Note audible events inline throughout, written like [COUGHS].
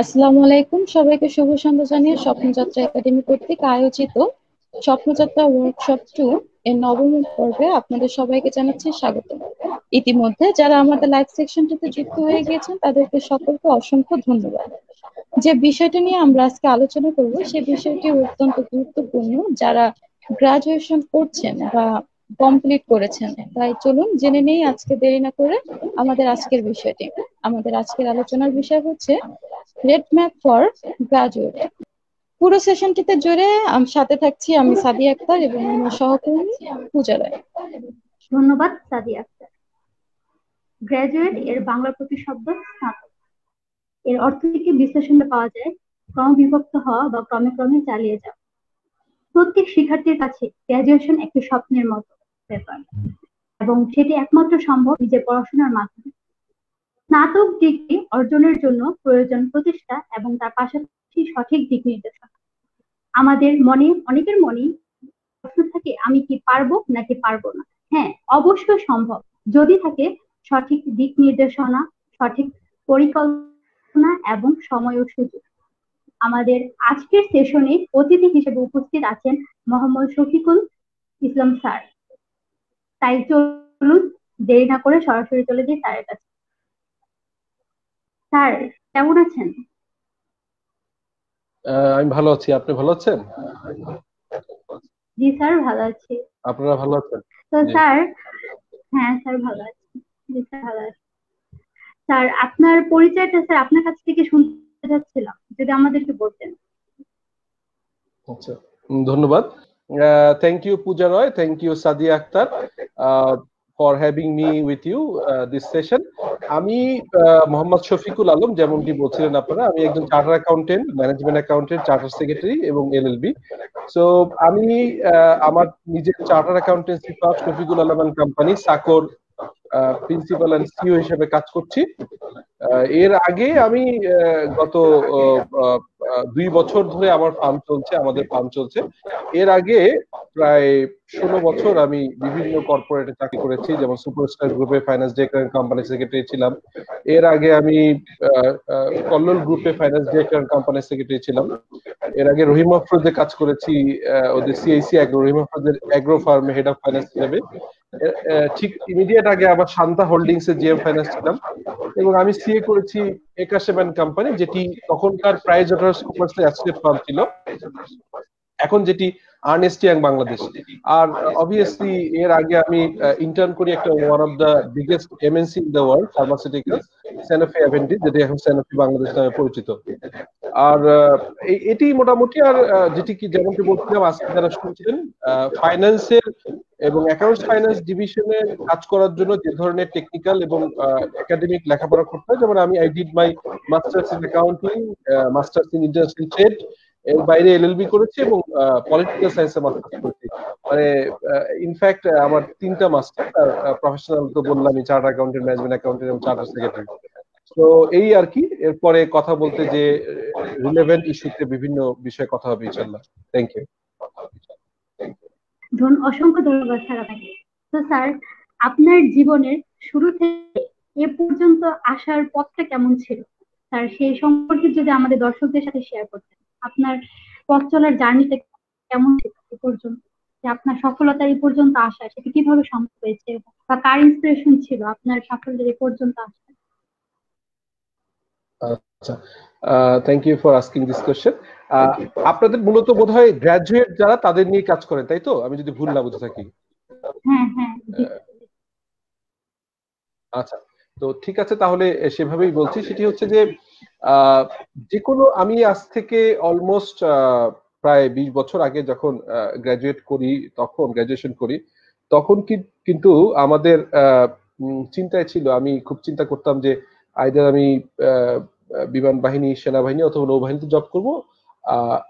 আসসালামু আলাইকুম। সবাইকে শুভ সন্ধ্যা জানিয়ে স্বপ্নযাত্রা একাডেমি কর্তৃক আয়োজিত স্বপ্নযাত্রা ওয়ার্কশপ টু এর নবম পর্বে আপনাদের সবাইকে জানাচ্ছি স্বাগত। ইতিমধ্যে যারা আমাদের লাইভ সেকশনটিতে যুক্ত হয়ে গিয়েছেন, তাদেরকে সকলকে অসংখ্য ধন্যবাদ। যে বিষয়টা নিয়ে আমরা আজকে আলোচনা করব, সে বিষয়টি অত্যন্ত গুরুত্বপূর্ণ। যারা গ্রাজুয়েশন করছেন বা কমপ্লিট করেছেন। তাই চলুন জেনে নেই আজকে দেরি না করে আমাদের আজকের বিষয়টি। আমাদের আজকের আলোচনার বিষয় হচ্ছে রেড ম্যাপ ফর গ্রাজুয়েট। পুরো সেশনটিতে জুড়ে সাথে থাকছি আমি সাদি আক্তার এবং আমার সহকর্মী পূজা রায় ধন্যবাদ সাদি আক্তার। গ্রাজুয়েট এর বাংলা প্রতিশব্দ স্নাতক। এর অর্থ থেকে বিশ্লেষণে পাওয়া যায়? ক্রমবিভক্ত হওয়া বা ক্রমে ক্রমে চালিয়ে যাওয়া। প্রত্যেক শিক্ষার্থীর কাছে গ্রাজুয়েশন একটি স্বপ্নের মতো। ব্যাপার। এবং সেটি একমাত্র সম্ভব নিজের পড়াশোনার মাধ্যমে। স্নাতক ডিগ্রি অর্জনের জন্য প্রয়োজন প্রচেষ্টা এবং তার পাশাপাশি সঠিক দিক নির্দেশনা। আমাদের মনে অনেকের মনে প্রশ্ন থাকে, আমি কি পারব নাকি পারব না? হ্যাঁ অবশ্যই সম্ভব। যদি থাকে, সঠিক দিক নির্দেশনা, সঠিক পরিকল্পনা এবং সময় ও সুযোগ। আমাদের আজকের সেশনে অতিথি হিসেবে উপস্থিত আছেন মোহাম্মদ শফিকুল ইসলাম স্যার। তাই চলুন দেরি না করে সরাসরি চলে যাই স্যারের কাছে। স্যার কেমন আছেন? আমি ভালো আছি। আপনি ভালো আছেন? জি স্যার ভালো আছি। আপনারা ভালো আছেন? তো স্যার হ্যাঁ স্যার ভালো আছি। জি স্যার ভালো আছি। স্যার আপনার পরিচয়টা স্যার আপনার কাছ থেকে শুনতে চাচ্ছিলাম। যদি আমাদেরকে বলতেন। আচ্ছা ধন্যবাদ। Thank you Puja Roy thank you Sadia Akter for having me with you this session আমি মোহাম্মদ শফিকুল আলম যেমনটি বলছিলেন আপনারা, আমি একজন charter accountant management accountant charter secretary এবং এলএলবি সো আমি আমার নিজের charter accountancy firm Shafiqul Alam and company সাকর principal and CEO হিসেবে কাজ করছি। এর আগে আমি গত দুই বছর ধরে আমার ফার্ম চলছে, আমাদের ফার্ম চলছে। এর আগে প্রায় ষোলো বছর আমি বিভিন্ন কর্পোরেটে চাকরি করেছি, যেমন সুপারস্টার গ্রুপে ফাইন্যান্স ডিরেক্টর কোম্পানি সেক্রেটারি ছিলাম। এর আগে আমি কল্লোল গ্রুপে ফাইন্যান্স ডিরেক্টর কোম্পানি সেক্রেটারি ছিলাম। এর আগে রহিম আফরোজে কাজ করেছি ওদের সিআইসি অ্যাগ্রো রহিম আফরোজের অ্যাগ্রো ফার্মে হেড অফ ফাইন্যান্স হিসেবে। ঠিক ইমিডিয়েট আগে আমার শান্তা হোল্ডিংস এর জিএম ফাইন্যান্স ছিলাম। এবং আমি সিএ করেছি একাশেমান কোম্পানি যেটি তখনকার Price Water Coopers associate firm ছিল। এখন যেটি আর্নেস্টি ইয়াং বাংলাদেশ। আর অবভিয়াসলি এর আগে আমি ইন্টার্ন করি একটা one of the biggest MNC in the world pharmaceutical Sanofi Aventis যেটি এখন স্যানোফি বাংলাদেশ নামে পরিচিত। আর এটি মোটামুটি আর যেটি কি যেমনটি বলছিলাম আজকে যারা শুনছিলেন ফাইন্যান্সের এবং অ্যাকাউন্টস ফাইন্যান্স ডিভিশনে কাজ করার জন্য যে ধরনের টেকনিক্যাল এবং একাডেমিক লেখাপড়া করতে হয় যেমন আমি I did my masters in accounting masters in international trade এর বাইরে এলএলবি করেছি এবং পলিটিক্যাল সায়েন্সে মাস্টার্স করেছি। মানে ইনফ্যাক্ট আমার তিনটা মাস্টার প্রফেশনাল তো বললামই চার্টার অ্যাকাউন্টেন্ট ম্যানেজমেন্ট অ্যাকাউন্টেন্ট এবং চার্টার সেক্রেটারি তো এই আর কি, এরপরে কথা বলতে যে রিলেভেন্ট ইস্যুতে বিভিন্ন বিষয়ে কথা হবে, ইনশাআল্লাহ। থ্যাংক ইউ ধন, অসংখ্য ধন্যবাদ স্যার আপনাকে। তো স্যার, আপনার জীবনের শুরু থেকে এ পর্যন্ত আসার পথটা কেমন ছিল? স্যার সেই সম্পর্কে যদি আমাদের দর্শকদের সাথে শেয়ার করতেন। আপনার পথ চলার জার্নিটা কেমন পর্যন্ত? যে আপনার সফলতা এই পর্যন্ত আসা সেটা কীভাবে সম্ভব হয়েছে? বা কার ইন্সপিরেশন ছিল আপনার সাফল্যের এ পর্যন্ত আসা? আচ্ছা thank you for asking this question আপনাদের মূলত বোধ হয় গ্রাজুয়েট যারা তাদের নিয়ে কাজ করেন তাই তো? আমি যদি ভুল না বুঝে থাকি। হ্যাঁ হ্যাঁ আচ্ছা তো ঠিক আছে, তাহলে সেভাবেই বলছি। সেটি হচ্ছে যে যে কোনো আমি আজ থেকে অলমোস্ট প্রায় বিশ বছর আগে যখন গ্রাজুয়েট করি, তখন গ্রাজুয়েশন করি, তখন কিন্তু আমাদের চিন্তায় ছিল, আমি খুব চিন্তা করতাম যে আইদার আমি বিমান বাহিনী, সেনাবাহিনী অথবা নৌবাহিনীতে জব করব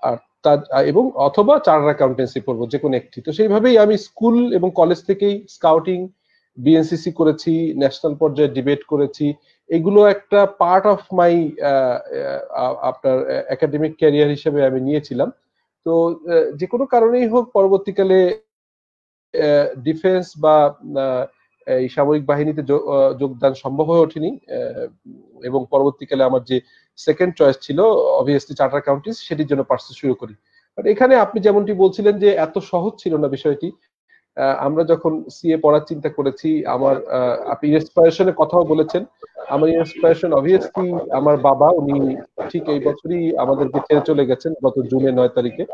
আর তার এবং অথবা চার্টার অ্যাকাউন্টেন্সি পড়ব যে কোনো একটি। তো সেইভাবেই আমি স্কুল এবং কলেজ থেকেই স্কাউটিং বিএনসিসি করেছি ন্যাশনাল পর্যায়ে ডিবেট করেছি। এগুলো একটা পার্ট অফ মাই আপনার একাডেমিক ক্যারিয়ার হিসেবে আমি নিয়েছিলাম। তো যে কোনো কারণেই হোক পরবর্তীকালে ডিফেন্স বা এই সামরিক বাহিনীতে যোগদান সম্ভব হয়ে ওঠেনি। এবং পরবর্তীকালে আমার যে সেকেন্ড চয়েস ছিল অবভিয়াসলি চার্টার অ্যাকাউন্টিস সেটির জন্য পার্সু শুরু করি। এখানে আপনি যেমনটি বলছিলেন যে এত সহজ ছিল না বিষয়টি আমরা যখন সিএ পড়ার চিন্তা করেছি, আমার আপনি ইন্সপায়ারেশনের কথাও বলেছেন। আমার ইন্সপায়ারেশন অবভিয়াসলি আমার বাবা, উনি ঠিক এই বছরই আমাদেরকে ছেড়ে চলে গেছেন, গত জুনের নয় তারিখে।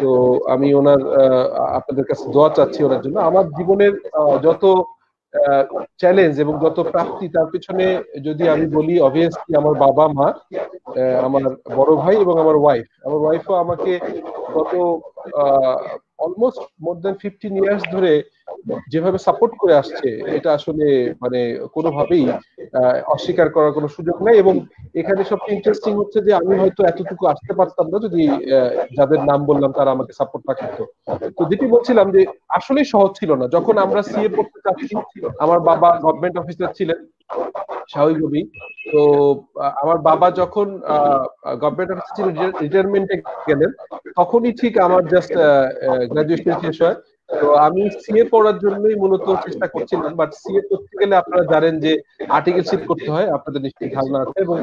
তো আমি ওনার আপনাদের কাছে দোয়া চাচ্ছি ওনার জন্য। আমার জীবনের যত চ্যালেঞ্জ এবং যত প্রাপ্তি, তার পিছনে যদি আমি বলি অবভিয়াসলি আমার বাবা, মা আমার বড় ভাই এবং আমার ওয়াইফ আমার ওয়াইফও আমাকে গত almost more than fifteen years ধরে যেভাবে সাপোর্ট করে আসছে, এটা আসলে মানে কোনোভাবেই অস্বীকার করার কোনো সুযোগ নাই এবং এখানে সবচেয়ে ইন্টারেস্টিং হচ্ছে যে আমি হয়তো এতটুকু আসতে পারতাম না যদি যাদের নাম বললাম তারা আমাকে সাপোর্ট না করতো। তো যেটি বলছিলাম যে আসলেই সহজ ছিল না। যখন আমরা সিএ পড়তে চাচ্ছি, আমার বাবা গভর্নমেন্ট অফিসার ছিলেন স্বাভাবিকভাবেই। তো আমার বাবা যখন গভর্নমেন্ট অফিসে রিটায়ারমেন্টে গেলেন, তখনই ঠিক আমার জাস্ট গ্রাজুয়েশন শেষ হয়। তো আমি সিএ পড়ার জন্যই মূলত চেষ্টা করছিলাম বাট সিএ করতে গেলে আপনারা জানেন যে আর্টিকেল আর্টিকেলশিপ করতে হয়, আপনাদের নিশ্চয়ই ধারণা আছে এবং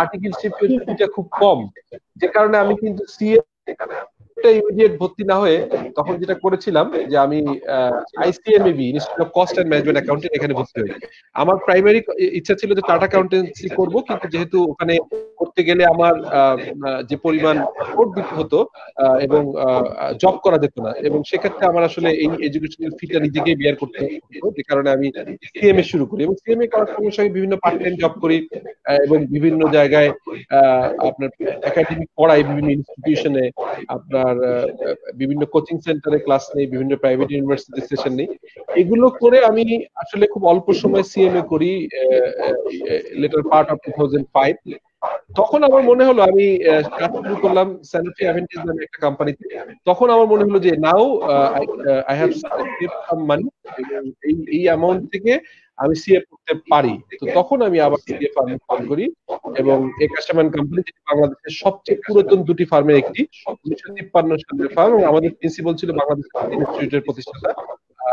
আর্টিকেল আর্টিকেলশিপ খুব কম। যে কারণে আমি কিন্তু সিএ ইমিডিয়েট ভর্তি না হয়ে তখন যেটা করেছিলাম যে আমি ICMAB institute of cost and management এখানে ভর্তি হই। আমার প্রাইমারি ইচ্ছা ছিল যে টাটা অ্যাকাউন্টেন্সি করব, কিন্তু যেহেতু ওখানে করতে গেলে আমার যে পরিমাণ দিতে হতো এবং জব করা যেত না। এবং সেক্ষেত্রে আমার আসলে এই এডুকেশনাল ফিটা নিজেকেই বিয়ার করতে হতো, যে কারণে আমি সিএমএ শুরু করি। এবং সিএমএ করার সঙ্গে সঙ্গে বিভিন্ন পার্ট টাইম জব করি এবং বিভিন্ন জায়গায় আপনার একাডেমিক পড়াই বিভিন্ন ইনস্টিটিউশনে আপনার বিভিন্ন কোচিং সেন্টারে ক্লাস নেই, বিভিন্ন প্রাইভেট ইউনিভার্সিটি সেশন নেই। এগুলো করে আমি আসলে খুব অল্প সময় সিএমএ করি later part of two thousand five তখন আমার মনে হলো, আমি কাজ শুরু করলাম স্যানিটি অ্যাভেন্টিস নামে একটা কোম্পানিতে তখন আমার মনে হলো যে now I have some money এই অ্যামাউন্ট থেকে আমি সিএ করতে পারি। তো তখন আমি আবার সিএ ফার্মে ফোন করি এবং একাশামান কোম্পানি যেটি বাংলাদেশের সবচেয়ে পুরাতন দুটি ফার্মের একটি উনিশশো তিপ্পান্ন সালের ফার্ম এবং আমাদের প্রিন্সিপাল ছিল বাংলাদেশ ইনস্টিটিউটের প্রতিষ্ঠাতা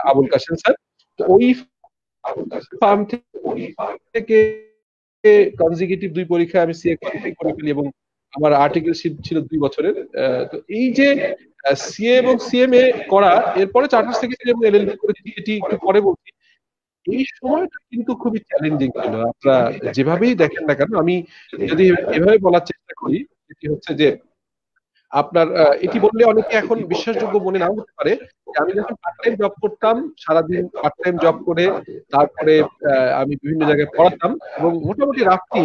আবুল কাশেম স্যার। তো ওই ফার্ম থেকে কনজিকিউটিভ দুই পরীক্ষায় আমি সিএ কোয়ালিফাই করে ফেলি এবং আমার আর্টিকেলশিপ ছিল দুই বছরের। তো এই যে সিএ এবং সিএমএ করা এরপরে চার্টার সেক্রেটারি এবং এলএলবি করেছি এটি একটু পরে বলছি। এই সময়টা কিন্তু খুবই চ্যালেঞ্জিং ছিল। আপনারা যেভাবেই দেখেন না কেন, আমি যদি এভাবে বলার চেষ্টা করি, সেটি হচ্ছে যে আপনার এটি বললে অনেকে এখন বিশ্বাসযোগ্য মনে নাও হতে পারে আমি যখন পার্ট টাইম জব করতাম, সারাদিন পার্ট টাইম জব করে তারপরে আমি বিভিন্ন জায়গায় পড়াতাম এবং মোটামুটি রাত্রি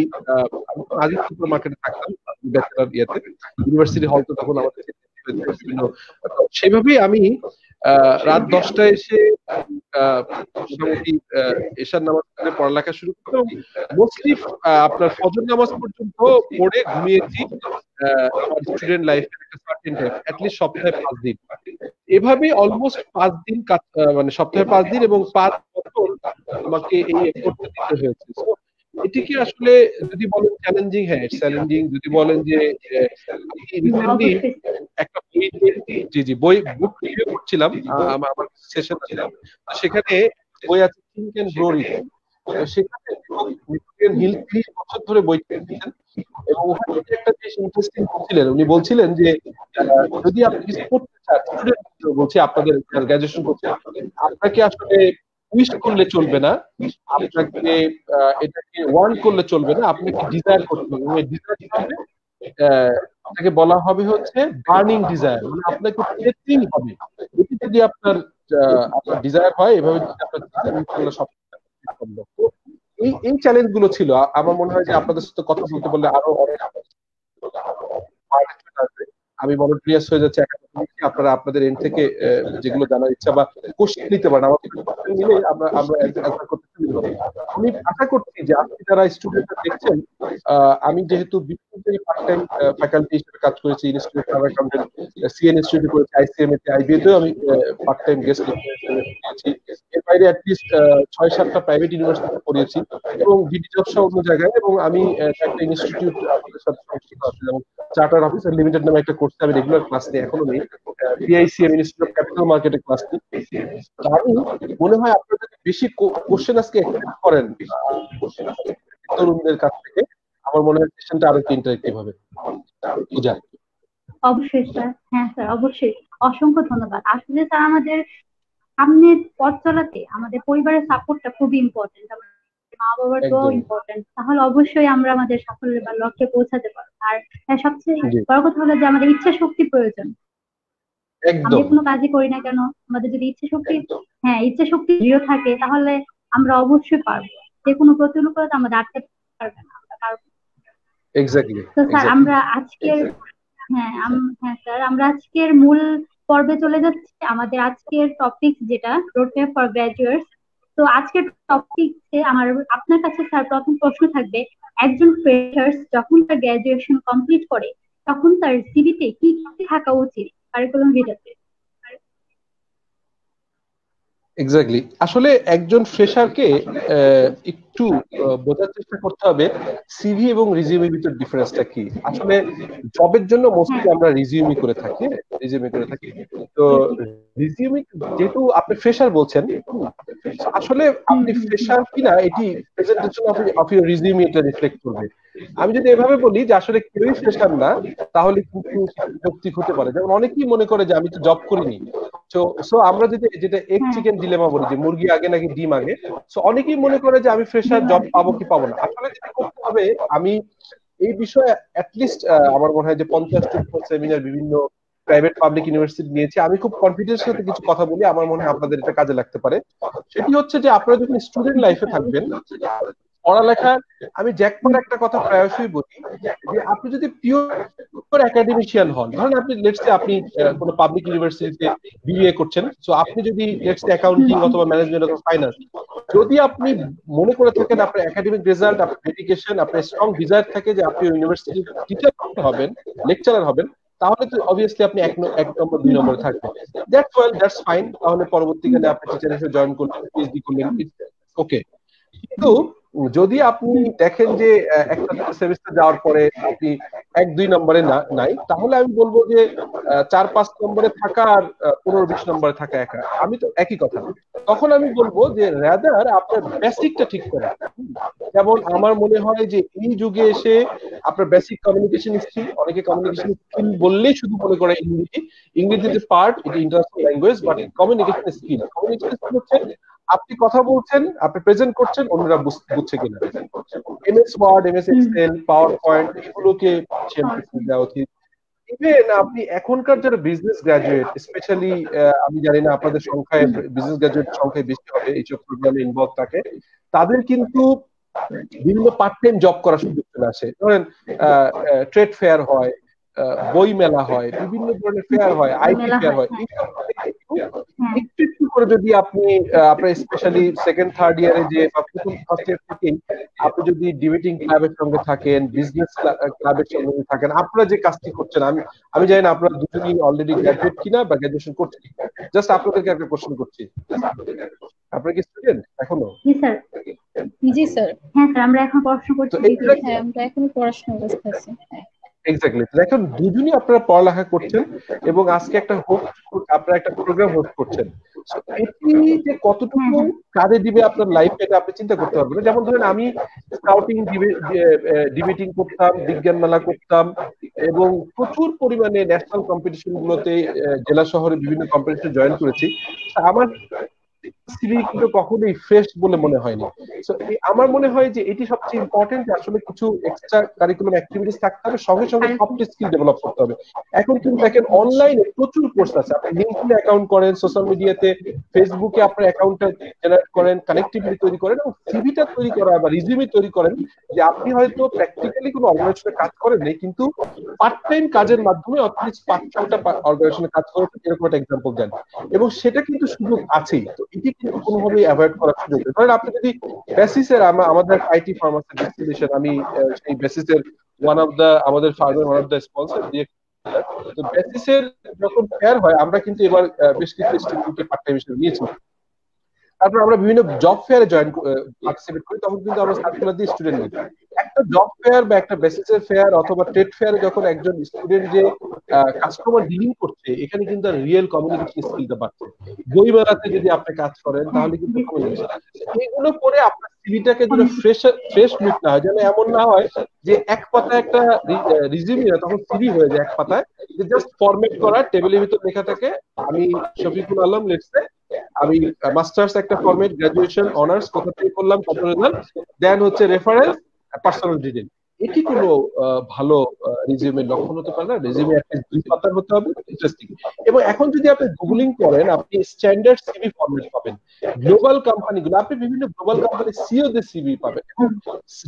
আমি সুপার মার্কেটে থাকতাম ব্যাচেলার ইয়েতে। ইউনিভার্সিটি হল তো তখন আমাদের সেভাবেই আমি রাত দশটায় এসে মোটামুটি এশার নামাজ পড়ে পড়ালেখা শুরু করতাম মোস্টলি আপনার ফজর নামাজ পর্যন্ত পড়ে ঘুমিয়েছি। আমার স্টুডেন্ট লাইফে একটা সার্টেন টাইম অ্যাটলিস্ট সপ্তাহে পাঁচ দিন। এভাবে অলমোস্ট পাঁচ দিন মানে সপ্তাহে পাঁচ দিন এবং পাঁচ বছর আমাকে এই দিতে হয়েছে। এটি কি আসলে যদি বলেন চ্যালেঞ্জিং হ্যাঁ চ্যালেঞ্জিং যদি বলেন যে রিসেন্টলি একটা বই জি জি বই বুক রিভিউ করছিলাম আমার সেশন সেখানে বই আছে থিঙ্ক এন্ড গ্রো রিচ সেখানে হিল ত্রিশ বছর ধরে বই লিখেছেন। এবং ওখানে একটা ইন্টারেস্টিং বলছিলেন। উনি বলছিলেন যে যদি আপনি কিছু করতে চান স্টুডেন্ট বলছি আপনাদের গ্রাজুয়েশন করছেন আপনাকে আসলে উইশ করলে চলবে না। আপনাকে এটাকে ওয়ান করলে চলবে না। আপনাকে ডিজায়ার করতে হবে। ডিজায়ার আপনাকে বলা হবে হচ্ছে বার্নিং ডিজায়ার মানে আপনাকে পেতেই হবে। এটি যদি আপনার আপনার ডিজায়ার হয়, এভাবে যদি আপনার সব এই এই চ্যালেঞ্জগুলো ছিল। আমার মনে হয় যে আপনাদের সাথে কথা বলতে বললে আরও অনেক আমি ভলেন্টিয়ার্স হয়ে যাচ্ছে আপনারা আপনাদের এন্ড থেকে যেগুলো জানার ইচ্ছা বা কোশ্চেন নিতে পারেন, আমাদের মিলে আমরা আমরা আমি আশা করছি যে আপনি যারা স্টুডেন্টরা দেখছেন আমি যেহেতু বিভিন্ন পার্ট টাইম ফ্যাকাল্টি হিসেবে কাজ করেছি ইনস্টিটিউট অ্যাকাউন্টেন্ট সিএন ইনস্টিটিউটে করেছি আইসিএম এতে আইবিএতেও আমি পার্ট টাইম গেস্ট পেয়েছি এর বাইরে অ্যাটলিস্ট ছয় সাতটা প্রাইভেট ইউনিভার্সিটিতে পড়িয়েছি এবং ডিডি জব সহ অন্য জায়গায় এবং আমি একটা ইনস্টিটিউট আমাদের সাথে যেমন চার্টার অফিসার লিমিটেড নামে একটা আমি রেগুলার ক্লাস এখনও নেই। PICM institute of capital class আমি মনে হয় বেশি কোশ্চেন আজকে করেন। তরুণদের কাছ থেকে। আমার মনে হয় সেশনটা আরও ইন্টারেক্টিভ হবে। পূজা অবশ্যই স্যার হ্যাঁ স্যার অবশ্যই। অসংখ্য ধন্যবাদ। আসলে স্যার আমাদের সামনের পথ চলাতে আমাদের পরিবারের সাপোর্টটা খুবই ইম্পর্টেন্ট মা বাবার একদম। ইম্পর্টেন্ট তাহলে অবশ্যই আমরা আমাদের সাফল্যের বা লক্ষ্যে পৌঁছাতে পারব। আর হ্যাঁ, সবচেয়ে বড় কথা হলো যে আমাদের ইচ্ছা শক্তি প্রয়োজন। আমরা কোনো কাজই করি না কেন আমাদের যদি ইচ্ছা শক্তি হ্যাঁ ইচ্ছা শক্তি দৃঢ় থাকে তাহলে আমরা অবশ্যই পারব। যে কোনো প্রতিকূলতা আমাদের আটকে পারবে না আমরা পারব এক্স্যাক্টলি তো স্যার আমরা আজকের হ্যাঁ হ্যাঁ স্যার আমরা আজকের মূল পর্বে চলে যাচ্ছি। আমাদের আজকের টপিক যেটা রোড ম্যাপ ফর গ্রাজুয়েটস তো আজকের টপিকে আমার আপনার কাছে স্যার প্রথম প্রশ্ন থাকবে একজন ফ্রেশার্স যখন তার গ্রাজুয়েশন কমপ্লিট করে তখন তার সিভিতে কি কি থাকা উচিত কারিকুলাম ভিটাতে এক্স্যাক্টলি আসলে একজন ফ্রেশারকে একটু বোঝার চেষ্টা করতে হবে সিভি এবং রিজিউমের ভিতর ডিফারেন্সটা কি। আসলে জবের জন্য মোস্টলি আমরা রিজিউমি করে থাকি রিজিউমি করে থাকি। তো রিজিউমি যেহেতু আপনি ফ্রেশার বলছেন আসলে আপনি ফ্রেশার কিনা এটি প্রেজেন্টেশন অফ ইউর রিজিউমি এটা রিফ্লেক্ট করবে। আমি যদি এভাবে বলি যে আসলে কেউই ফ্রেশার না তাহলে কিন্তু যৌক্তিক হতে পারে। যেমন অনেকেই মনে করে যে আমি তো জব করিনি। তো সো আমরা যদি যেটা এগ হ্যাঁ। চিকেন ডিলেমা বলি যে মুরগি আগে নাকি ডিম আগে সো অনেকেই মনে করে যে আমি ফ্রেশার জব পাবো কি পাবো না। আসলে যেটা করতে হবে আমি এই বিষয়ে অ্যাটলিস্ট আমার মনে হয় যে পঞ্চাশ সেমিনার বিভিন্ন প্রাইভেট পাবলিক ইউনিভার্সিটি নিয়েছি। আমি খুব কনফিডেন্স সাথে কিছু কথা বলি, আমার মনে হয় আপনাদের এটা কাজে লাগতে পারে। সেটি হচ্ছে যে আপনারা যখন স্টুডেন্ট লাইফে থাকবেন, পড়ালেখা, আমি জ্যাকপার একটা কথা প্রায়শই বলি, যে আপনি যদি পিওর একাডেমিশিয়ান হন, ধরেন আপনি লেটস আপনি কোনো পাবলিক ইউনিভার্সিটিতে বিবিএ করছেন সো আপনি যদি লেটস অ্যাকাউন্টিং অথবা ম্যানেজমেন্ট অথবা ফাইন্যান্স যদি আপনি মনে করে থাকেন আপনার একাডেমিক রেজাল্ট আপনার ডেডিকেশন আপনার স্ট্রং ডিজায়ার থাকে যে আপনি ইউনিভার্সিটির টিচার হবেন লেকচারার হবেন তাহলে তো অবভিয়াসলি আপনি এক এক নম্বর, দুই নম্বর থাকবেন। দ্যাটস ওয়েল দ্যাটস ফাইন তাহলে পরবর্তীকালে আপনি টিচার হিসেবে জয়েন করলেন পিএইচডি করলেন। ওকে কিন্তু যদি আপনি দেখেন যে একটা সেমিস্টার যাওয়ার পরে আপনি এক, দুই নম্বরে নাই, তাহলে আমি বলব যে চার, পাঁচ নম্বরে থাকা আর পনেরো, বিশ নম্বরে থাকা একা। আমি তো একই কথা। তখন আমি বলব যে রাদার আপনার বেসিকটা ঠিক করা। যেমন আমার মনে হয় যে, এই যুগে এসে আপনার বেসিক কমিউনিকেশন স্কিল অনেকে কমিউনিকেশন স্কিল বললেই শুধু মনে করে ইংরেজি। ইংরেজি যে পার্ট এটা international language but communication skill communication skill হচ্ছে আপনি কথা বলছেন, আপনি প্রেজেন্ট করছেন, অন্যরা বুঝ- বুঝছে কিনা। MS word MS excel power point এগুলোকে দেওয়া উচিত। ইভেন আপনি এখনকার যারা বিজনেস গ্রাজুয়েট স্পেশালি আমি জানি না আপনাদের সংখ্যায় বিজনেস গ্রাজুয়েট সংখ্যায় বেশি হবে এইসব প্রোগ্রামে ইনভলভ থাকে, তাদের কিন্তু বিভিন্ন পার্ট টাইম জব করার সুযোগ চলে আসে। ধরেন ট্রেড ফেয়ার হয় বই মেলা হয় বিভিন্ন ধরনের ফেয়ার হয় আইটি ফেয়ার হয়, হয়। একটু একটু করে যদি আপনি আপনার স্পেশালি সেকেন্ড থার্ড ইয়ারে যে বা প্রথম ফার্স্ট ইয়ার থেকেই আপনি যদি ডিবেটিং ক্লাবের সঙ্গে থাকেন বিজনেস ক্লাবের সঙ্গে থাকেন আপনারা যে কাজটি করছেন আমি আমি জানি না আপনারা দুজনই অলরেডি গ্র্যাজুয়েট কিনা বা গ্র্যাজুয়েশন করছেন জাস্ট আপনাদেরকে একটা কোশ্চেন করছি। আপনারা কি স্টুডেন্ট এখনও? জি স্যার। জি স্যার। হ্যাঁ স্যার আমরা এখন পড়াশোনা করছি। হ্যাঁ আমরা এখনও পড়াশোনা আছি। এক্স্যাক্টলি এখন দুজনই আপনারা পড়ালেখা করছেন এবং আজকে একটা হোস্ট আপনারা একটা প্রোগ্রাম হোস্ট করছেন। এটি যে কতটুকু কাজে দিবে আপনার লাইফে এটা আপনি চিন্তা করতে পারবেন যেমন ধরেন আমি স্কাউটিং ডিবেটিং করতাম বিজ্ঞান মেলা করতাম এবং প্রচুর পরিমাণে ন্যাশনাল কম্পিটিশন গুলোতে জেলা শহরে বিভিন্ন কম্পিটিশন জয়েন করেছি। আমার কিন্তু কখনোই ফ্রেশ বলে মনে হয়নি। আমার মনে হয় যে এটি সবচেয়ে ইম্পর্টেন্ট আসলে কিছু এক্সট্রা কারিকুলাম অ্যাক্টিভিটিস থাকতে হবে সঙ্গে সঙ্গে সফট স্কিল ডেভেলপ করতে হবে। এখন কিন্তু দেখেন অনলাইনে প্রচুর কোর্স আছে। আপনি অ্যাকাউন্ট করেন সোশ্যাল মিডিয়াতে ফেসবুকে আপনার অ্যাকাউন্টটা জেনারেট করেন কানেক্টিভিটি তৈরি করেন এবং সিভিটা তৈরি করা বা রিজিউমি তৈরি করেন যে আপনি হয়তো প্র্যাকটিক্যালি কোনো অর্গানাইজেশনে কাজ করেন নাই কিন্তু পার্ট টাইম কাজের মাধ্যমে পাঁচ ছটা অর্গানাইজেশনে কাজ করেছেন এরকম একটা এক্সাম্পল দেন। এবং সেটা কিন্তু সুযোগ আছেই। তো এটি কিন্তু কোনোভাবেই অ্যাভয়েড করার সুযোগ নেই ধরেন আপনি যদি বেসিসের আমাদের আইটি ফার্মাসি ডিস্ট্রিবিউশন আমি সেই বেসিসের ওয়ান অফ দা আমাদের ফার্মের ওয়ান অফ দা স্পন্সর দিয়ে তো বেসিসের যখন ফেয়ার হয়, আমরা কিন্তু এবার বেশ কিছু স্টুডেন্টকে পার্ট হিসেবে নিয়েছি। তারপর আমরা বিভিন্ন জব ফেয়ারে জয়েন পার্টিসিপেট করি, তখন কিন্তু আমরা সার্কুলার দিয়ে স্টুডেন্ট নিই একটা জব ফেয়ার বা একটা বেসিসের ফেয়ার অথবা ট্রেড ফেয়ারে যখন একজন স্টুডেন্ট যে কাস্টমার ডিলিং করছে, এখানে কিন্তু রিয়েল কমিউনিকেশন স্কিলটা বাড়ছে। বই মেলাতে যদি আপনি কাজ করেন, তাহলে কিন্তু এগুলো করে আপনার সিভিটাকে যেন ফ্রেশ ফ্রেশ লুক না হয়, যেন এমন না হয় যে এক পাতায় একটা রিজিউমি তখন সিভি হয়ে যায় এক পাতায়। যে জাস্ট ফরম্যাট করা টেবিলের ভিতর লেখা থাকে, আমি শফিকুল আলম লেটসে আমি মাস্টার্স একটা ফরম্যাট গ্রাজুয়েশন, অনার্স, কোথা থেকে করলাম কত রেজাল্ট দেন হচ্ছে রেফারেন্স পার্সোনাল ডিটেল এটি কোনো ভালো রিজিউমের লক্ষণ হতে পারে না। রেজিউমে দুই পাতার হতে হবে ইন্টারেস্টিং এবং এখন যদি আপনি গুগলিং করেন, আপনি স্ট্যান্ডার্ড সিভি ফরম্যাট পাবেন। গ্লোবাল কোম্পানিগুলো আপনি বিভিন্ন গ্লোবাল কোম্পানি সিও দের সিভি পাবেন।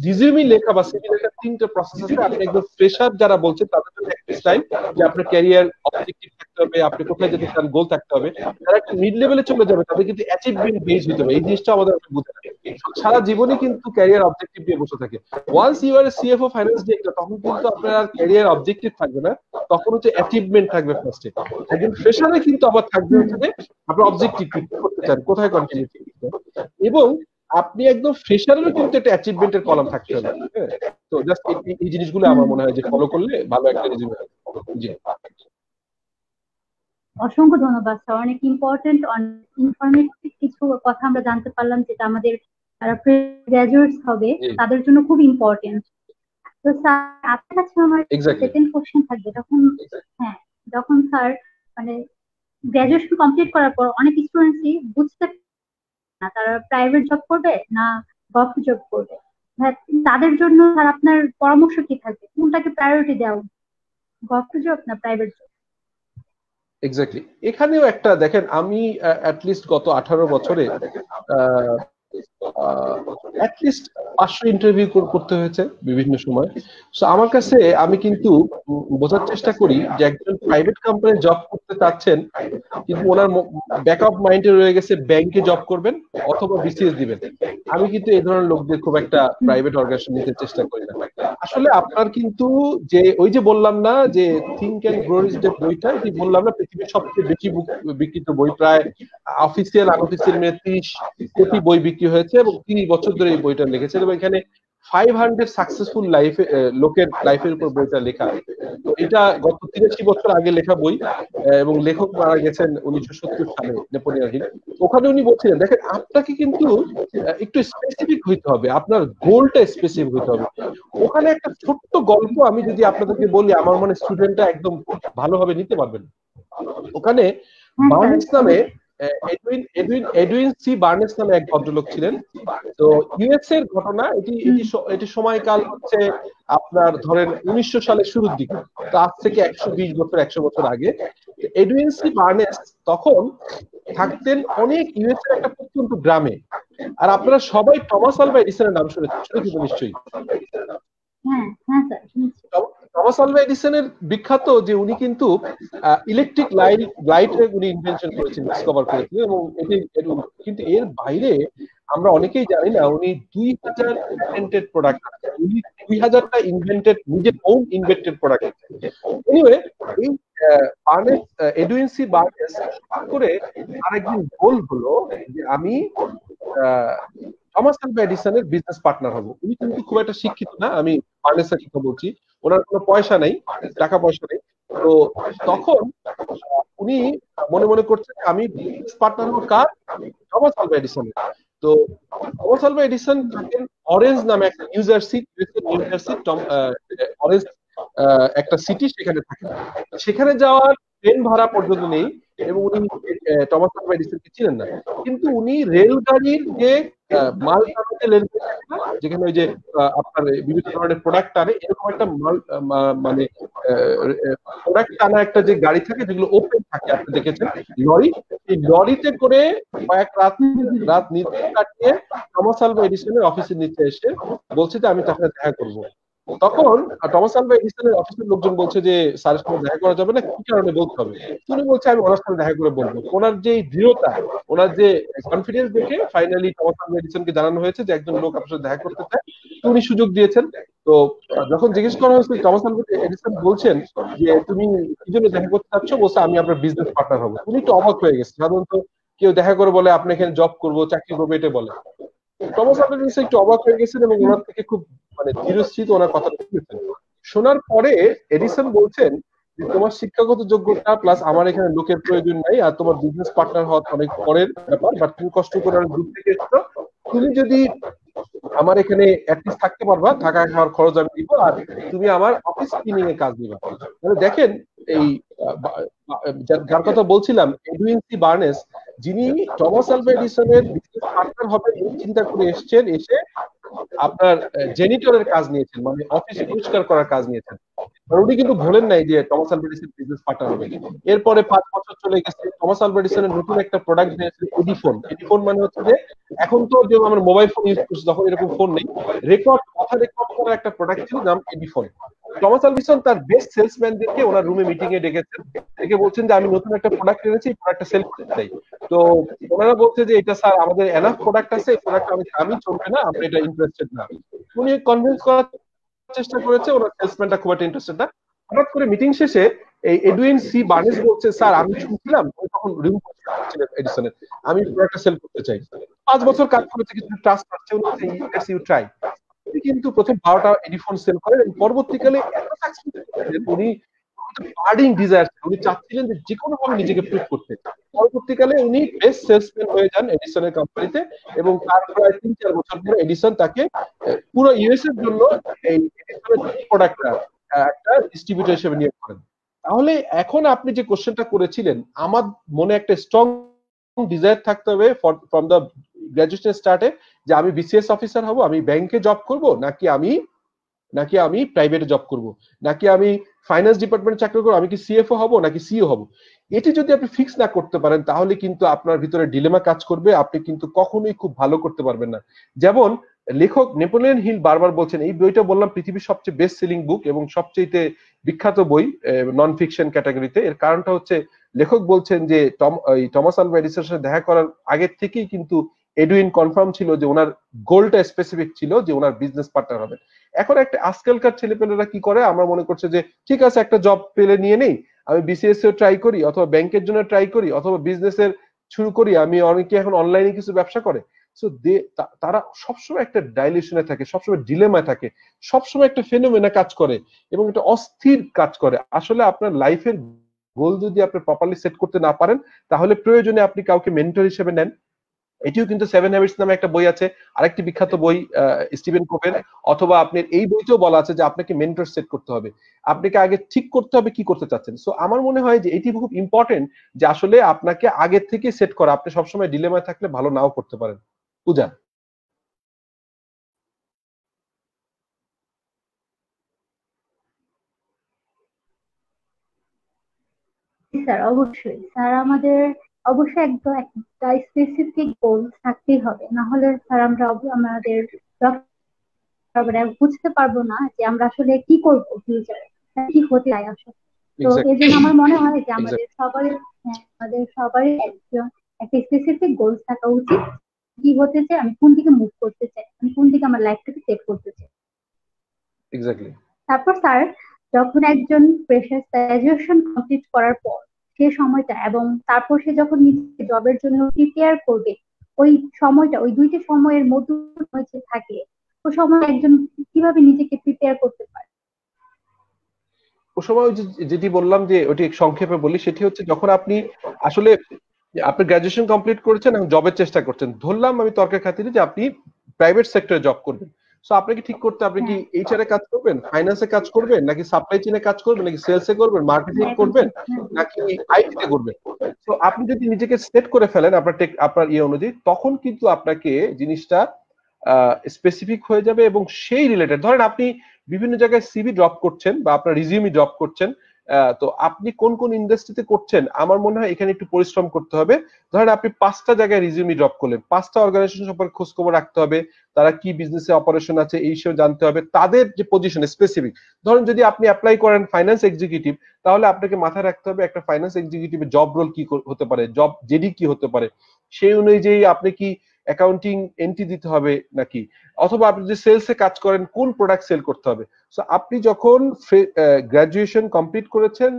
রিজিউমি লেখা বা সিভি লেখা তিনটা প্রসেস আছে। আপনি একদম ফ্রেশার যারা বলছেন, তাদের জন্য একটা স্টাইল যে আপনার ক্যারিয়ার অবজেক্টিভ হবে, আপনি কোথায় যেতে চান গোল থাকতে হবে। যারা একটা মিড লেভেলে চলে যাবে, তাদের কিন্তু অ্যাচিভমেন্ট বেস হতে হবে। এই জিনিসটা আমাদের বুঝতে হবে সারা জীবনে কিন্তু ক্যারিয়ার অবজেক্টিভ দিয়ে বসে থাকে। Once you are CFO finance director তখন কিন্তু আপনার আর ক্যারিয়ার অবজেক্টিভ থাকবে না। তখন হচ্ছে অ্যাচিভমেন্ট থাকবে ফার্স্টে একজন ফ্রেশারে কিন্তু আবার থাকবে হচ্ছে আপনার অবজেক্টিভ কি করতে চান, কোথায় কন্টিনিউ এবং আপনি একদম ফ্রেশারেরও কিন্তু একটা অ্যাচিভমেন্টের কলাম থাকতে হবে। হ্যাঁ? তো জাস্ট এই জিনিসগুলো আমার মনে হয় যে ফলো করলে ভালো একটা রেজিউমে জি। অসংখ্য ধন্যবাদ স্যার অনেক ইম্পর্টেন্ট ইনফরমেটিভ কিছু কথা আমরা জানতে পারলাম যেটা আমাদের যারা গ্রাজুয়েটস হবে তাদের জন্য খুব ইম্পর্টেন্ট তো স্যার আপনার কাছে আমার সেকেন্ড কোশ্চেন থাকবে। যখন হ্যাঁ যখন স্যার মানে গ্রাজুয়েশন কমপ্লিট করার পর অনেক স্টুডেন্টসই বুঝতে না তারা প্রাইভেট জব করবে না গভর্নমেন্ট জব করবে। হ্যাঁ, তাদের জন্য স্যার আপনার পরামর্শ কি থাকবে? কোনটাকে প্রায়োরিটি দেওয়া গভর্নমেন্ট জব না প্রাইভেট জব এক্স্যাক্টলি এখানেও একটা দেখেন আমি অ্যাটলিস্ট গত আঠারো বছরে অ্যাটলিস্ট পাঁচশো ইন্টারভিউ করতে হয়েছে বিভিন্ন সময়। সো আমার কাছে আমি কিন্তু বোঝার চেষ্টা করি যে একজন প্রাইভেট কোম্পানি জব করতে চাচ্ছেন, কিন্তু ওনার ব্যাকআপ মাইন্ডে রয়ে গেছে ব্যাংকে জব করবেন অথবা বিসিএস দিবেন। আমি কিন্তু এই ধরনের লোকদের খুব একটা প্রাইভেট অর্গানাইজেশন নিতে চেষ্টা করি না। আসলে আপনার কিন্তু যে, ওই যে বললাম না যে থিঙ্ক অ্যান্ড গ্রোরিজ যে বইটা বললাম না পৃথিবীর সবচেয়ে বেশি বিক্রিত বই, প্রায় অফিসিয়াল আনঅফিসিয়াল মিলে ত্রিশ কোটি বই বিক্রি হয়েছে। এবং তিরিশ বছর ধরে এই বইটা লিখেছেন এবং এখানে ফাইভ হান্ড্রেড সাকসেসফুল লাইফে লোকের লাইফের উপর বইটা লেখা তো এটা গত তিরাশি বছর আগে লেখা বই এবং লেখক মারা গেছেন উনিশশো সত্তর সালে নেপোলিয়ন হিল। ওখানে উনি বলছিলেন দেখেন আপনাকে কিন্তু একটু স্পেসিফিক হইতে হবে। আপনার গোলটা স্পেসিফিক হইতে হবে। ওখানে একটা ছোট্ট গল্প আমি যদি আপনাদেরকে বলি আমার মনে স্টুডেন্টরা একদম ভালোভাবে নিতে পারবেন। ওখানে বার্নেস নামে Edwin Edwin Edwin C Barnes নামে এক ভদ্রলোক ছিলেন। তো ইউএস এর ঘটনা, এটি এটি সময়কাল হচ্ছে আপনার ধরেন উনিশশো সালের শুরুর দিকে। তো আজ থেকে একশো বিশ বছর, একশো বছর আগে। এডুইন সি বার্নেস তখন থাকতেন অনেক ইউএস এর একটা প্রত্যন্ত গ্রামে। আর আপনারা সবাই টমাস আলভা এডিসনের নাম শুনেছেন শুনেছেন নিশ্চয়ই? হ্যাঁ হ্যাঁ টমাস আলভা এডিসনের বিখ্যাত যে উনি কিন্তু ইলেকট্রিক লাইট লাইট উনি ইনভেনশন করেছেন ডিসকভার করেছিলেন এবং এটি কিন্তু এর বাইরে আমরা অনেকেই জানি না উনি দুই হাজার ইনভেন্টেড প্রোডাক্ট উনি দুই হাজারটা ইনভেন্টেড নিজের ওন ইনভেন্টেড প্রোডাক্ট এনিওয়ে এই বার্নেস এডুইনসি বার্নেস করে আরেকদিন গোল হলো যে আমি থমাস আলভা এডিসনের বিজনেস পার্টনার হব। উনি কিন্তু খুব একটা শিক্ষিত না, আমি বার্নেসের কথা বলছি। ওনার কোনো পয়সা নেই, টাকা পয়সা নেই। তো তখন উনি মনে মনে করছেন আমি বিজনেস পার্টনার হব কার? থমাস আলভা এডিসনের তো থমাস আলভা এডিসন থাকেন অরেঞ্জ নামে একটা New Jersey New Jersey Orange একটা সিটি সেখানে থাকে। সেখানে যাওয়ার ট্রেন ভাড়া পর্যন্ত নেই এবং উনি টমাস আলভা ছিলেন না। কিন্তু উনি রেলগাড়ির যে মাল টানাতে যেখানে ওই যে আপনার বিভিন্ন ধরনের প্রোডাক্ট টানে, এরকম একটা মাল মানে প্রোডাক্ট টানা একটা যে গাড়ি থাকে, যেগুলো ওপেন থাকে, আপনি দেখেছেন? লরি। এই লরিতে করে কয়েক রাত রাত নির্দিষ্ট কাটিয়ে টমাস আলভা এডিসনের অফিসের নিচে এসে বলছে যে, আমি তার দেখা করব। তখন টমাস আলভা এডিসনের অফিসের লোকজন বলছে যে স্যারের সঙ্গে দেখা করা যাবে না, কি কারণে বলতে হবে? উনি বলছে, আমি ওনার সঙ্গে দেখা করে বলব। ওনার যে দৃঢ়তা, ওনার যে কনফিডেন্স দেখে ফাইনালি টমাস আলভা এডিসনকে জানানো হয়েছে যে একজন লোক আপনার সাথে দেখা করতে চায়। উনি সুযোগ দিয়েছেন। তো যখন জিজ্ঞেস করা হয়েছে টমাস আলভা এডিসন বলছেন যে, তুমি কি জন্য দেখা করতে চাচ্ছ? বলছে, আমি আপনার বিজনেস পার্টনার হব। উনি একটু অবাক হয়ে গেছে। সাধারণত কেউ দেখা করে বলে, আপনি এখানে জব করব, চাকরি করব, এটা বলে। টমাস আলভা একটু অবাক হয়ে গেছেন এবং ওনার থেকে খুব মানে ধীরস্থিত ওনার কথা শুনেছেন। শোনার পরে এডিসন বলছেন যে, তোমার শিক্ষাগত যোগ্যতা প্লাস আমার এখানে লোকের প্রয়োজন নাই আর তোমার বিজনেস পার্টনার হওয়া অনেক পরের ব্যাপার বাট তুমি কষ্ট করে অনেক দূর থেকে এসছো। তুমি যদি আমার এখানে অ্যাটলিস্ট থাকতে পারবা, থাকা খাওয়ার খরচ আমি দিব আর তুমি আমার অফিস ক্লিনিং এ কাজ দিবা। মানে দেখেন এই যার কথা বলছিলাম এডুইনসি বার্নেস যিনি টমাস আলভা এডিসনের পার্টনার হবে চিন্তা করে এসেছেন, এসে আপনার জেনিটরের কাজ নিয়েছেন মানে অফিস পরিষ্কার করার কাজ নিয়েছেন। উনি কিন্তু ভুলেন নাই যে টমাস আলবেডিসন বিজনেস পার্টনার হবে। এরপরে পাঁচ বছর চলে গেছে টমাস আলবেডিসনের নতুন একটা প্রোডাক্ট নিয়েছে এডিফোন এডিফোন মানে হচ্ছে যে, এখন তো যে আমরা মোবাইল ফোন ইউজ করছি, তখন এরকম ফোন নেই। রেকর্ড কথা রেকর্ড করার একটা প্রোডাক্ট ছিল, নাম এডিফোন টমাস আলবিসন তার বেস্ট সেলসম্যানদেরকে ওনার রুমে মিটিং এ ডেকেছেন। ডেকে বলছেন যে, আমি নতুন একটা প্রোডাক্ট এনেছি প্রোডাক্টটা সেল করতে চাই। তো ওনারা বলছে যে, এটা স্যার আমাদের এনাফ প্রোডাক্ট আছে প্রোডাক্ট আমি আমি চলবে না, আমরা এটা ইন্টারেস্টেড না। উনি কনভিন্স করার চেষ্টা করেছে, ওনার সেলসম্যানটা খুব একটা ইন্টারেস্টেড না। হঠাৎ করে মিটিং শেষে এই এডুইন সি বার্নেস বলছে স্যার আমি শুনছিলাম তখন রিম ছিলেন এডিসনের আমি প্রোডাক্টটা সেল করতে চাই। পাঁচ বছর কাজ করেছে, কিছু ট্রাস্ট পাচ্ছে ইউ ট্রাই কিন্তু প্রথম বারোটা এডিফোন সেল করেন এবং পরবর্তীকালে উনি বার্ডিং ডিজায়ার উনি চাচ্ছিলেন যে যে কোনো ভাবে নিজেকে করতে। পরবর্তীকালে উনি বেস্ট সেলসম্যান হয়ে যান এডিসনের কোম্পানিতে এবং তার প্রায় তিন চার বছর এডিসন তাকে পুরো ইউএস এর জন্য এই এডিসনের প্রোডাক্টটা একটা ডিস্ট্রিবিউটর হিসেবে নিয়োগ করেন। তাহলে এখন আপনি যে কোশ্চেনটা করেছিলেন, আমার মনে একটা স্ট্রং ডিজায়ার থাকতে হবে ফ্রম দ্য গ্রাজুয়েশন স্টার্টে যে আমি বিসিএস অফিসার হব, আমি ব্যাংকে জব করব, নাকি আমি নাকি আমি প্রাইভেটে জব করব? নাকি আমি ফাইন্যান্স ডিপার্টমেন্টে চাকরি করব, আমি কি সিএফও হব, নাকি সিও হব? এটি যদি আপনি ফিক্স না করতে পারেন, তাহলে কিন্তু আপনার ভিতরে ডিলেমা কাজ করবে, আপনি কিন্তু কখনোই খুব ভালো করতে পারবেন না। যেমন, লেখক নেপোলিয়ন হিল বারবার বলছেন, এই বইটা বললাম পৃথিবীর সবচেয়ে বেস্ট সেলিং বুক এবং সবচেয়ে বিখ্যাত বই নন ফিকশন ক্যাটাগরিতে এর কারণটা হচ্ছে, লেখক বলছেন যে, টম টমাস আলভা এডিসনের সাথে দেখা করার আগের থেকেই কিন্তু এডুইন কনফার্ম ছিল যে ওনার গোলটা স্পেসিফিক ছিল যে ওনার বিজনেস পার্টনার হবে এখন একটা আজকালকার ছেলেপেলেরা কি করে? আমরা মনে করছে যে, ঠিক আছে, একটা জব পেলে নিয়ে নেই। আমি বিসিএস এর ট্রাই করি, অথবা ব্যাংকের জন্য ট্রাই করি, অথবা বিজনেসের শুরু করি। আমি অনেকে এখন অনলাইনে কিছু ব্যবসা করে। সো দে তারা সবসময় একটা ডাইলেশনে থাকে, সবসময় ডিলেমায় থাকে, সবসময় একটা ফেনোমেনা কাজ করে এবং একটা অস্থির কাজ করে। আসলে আপনার লাইফের গোল যদি আপনি প্রপারলি সেট করতে না পারেন, তাহলে প্রয়োজনে আপনি কাউকে মেন্টর হিসেবে নেন। এটিও কিন্তু সেভেন হ্যাবিটস নামে একটা বই আছে, আরেকটি বিখ্যাত বই স্টিভেন কোপের অথবা আপনার এই বইতেও বলা আছে যে আপনাকে মেন্টর সেট করতে হবে। আপনাকে আগে ঠিক করতে হবে কি করতে চাচ্ছেন। সো আমার মনে হয় যে এটি খুব ইম্পর্টেন্ট যে আসলে আপনাকে আগে থেকে সেট করা। আপনি সবসময় ডিলেমায় থাকলে ভালো নাও করতে পারেন। পূজা। স্যার, অবশ্যই। স্যার, আমাদের অবশ্যই একদম একটা স্পেসিফিক গোল থাকতেই হবে। না হলে স্যার আমরা আমাদের বুঝতে পারব না যে আমরা আসলে কি করব ফিউচারে কি হতে চাই আসলে। তো এই জন্য আমার মনে হয় যে আমাদের সবারই হ্যাঁ, আমাদের সবারই একজন একটা স্পেসিফিক গোল থাকা উচিত। কি হতে চাই আমি কোন দিকে মুভ করতে চাই আমি কোন দিকে আমার লাইফটাকে সেট করতে চাই। এক্স্যাক্টলি তারপর স্যার যখন একজন ফ্রেশার গ্রাজুয়েশন কমপ্লিট করার পর সে সময়টা এবং তারপর সে যখন নিজেকে জবের জন্য প্রিপেয়ার করবে, ওই সময়টা, ওই দুইটা সময়ের মধ্যে থাকে। ওই সময় একজন কীভাবে নিজেকে প্রিপেয়ার করতে পারে? ও সময় যেটি বললাম যে, ওটি সংক্ষেপে বলি, সেটি হচ্ছে যখন আপনি আসলে আপনি গ্রাজুয়েশন কমপ্লিট করেছেন এবং জবের চেষ্টা করছেন, ধরলাম আমি তর্কের খাতিরে যে আপনি প্রাইভেট সেক্টরে জব করবেন। সো কি ঠিক করতে আপনি কি এইচআর হ্যাঁ। এ কাজ করবেন? ফাইন্যান্সে কাজ করবেন? নাকি সাপ্লাই চেইনে কাজ করবেন? নাকি সেলস এ করবেন? মার্কেটিং করবেন। নাকি আইটি তে করবেন? তো আপনি যদি নিজেকে সেট করে ফেলেন আপনার টেক আপনার ইয়ে অনুযায়ী তখন কিন্তু আপনাকে জিনিসটা স্পেসিফিক হয়ে যাবে এবং সেই রিলেটেড ধরেন আপনি বিভিন্ন জায়গায় সিভি ড্রপ করছেন বা আপনার রিজিউমি ড্রপ করছেন তো আপনি কোন কোন ইন্ডাস্ট্রিতে করছেন? আমার মনে হয় এখানে একটু পরিশ্রম করতে হবে। ধরেন আপনি পাঁচটা জায়গায় রিজিউমি ড্রপ করলেন। পাঁচটা অর্গানাইজেশন সম্পর্কে খোঁজ খবর রাখতে হবে। তারা কি বিজনেসে অপারেশন আছে এই হিসেবে জানতে হবে। তাদের যে পজিশন স্পেসিফিক ধরেন যদি আপনি অ্যাপ্লাই করেন ফাইন্যান্স এক্সিকিউটিভ তাহলে আপনাকে মাথায় রাখতে হবে একটা ফাইন্যান্স এক্সিকিউটিভের জব রোল কি হতে পারে? জব জেডি কি হতে পারে? সেই অনুযায়ী আপনি কি অ্যাকাউন্টিং এন্ট্রি দিতে হবে নাকি? অথবা আপনি যদি সেলসে কাজ করেন, কোন প্রোডাক্ট সেল করতে হবে? সো আপনি যখন গ্রাজুয়েশন কমপ্লিট করেছেন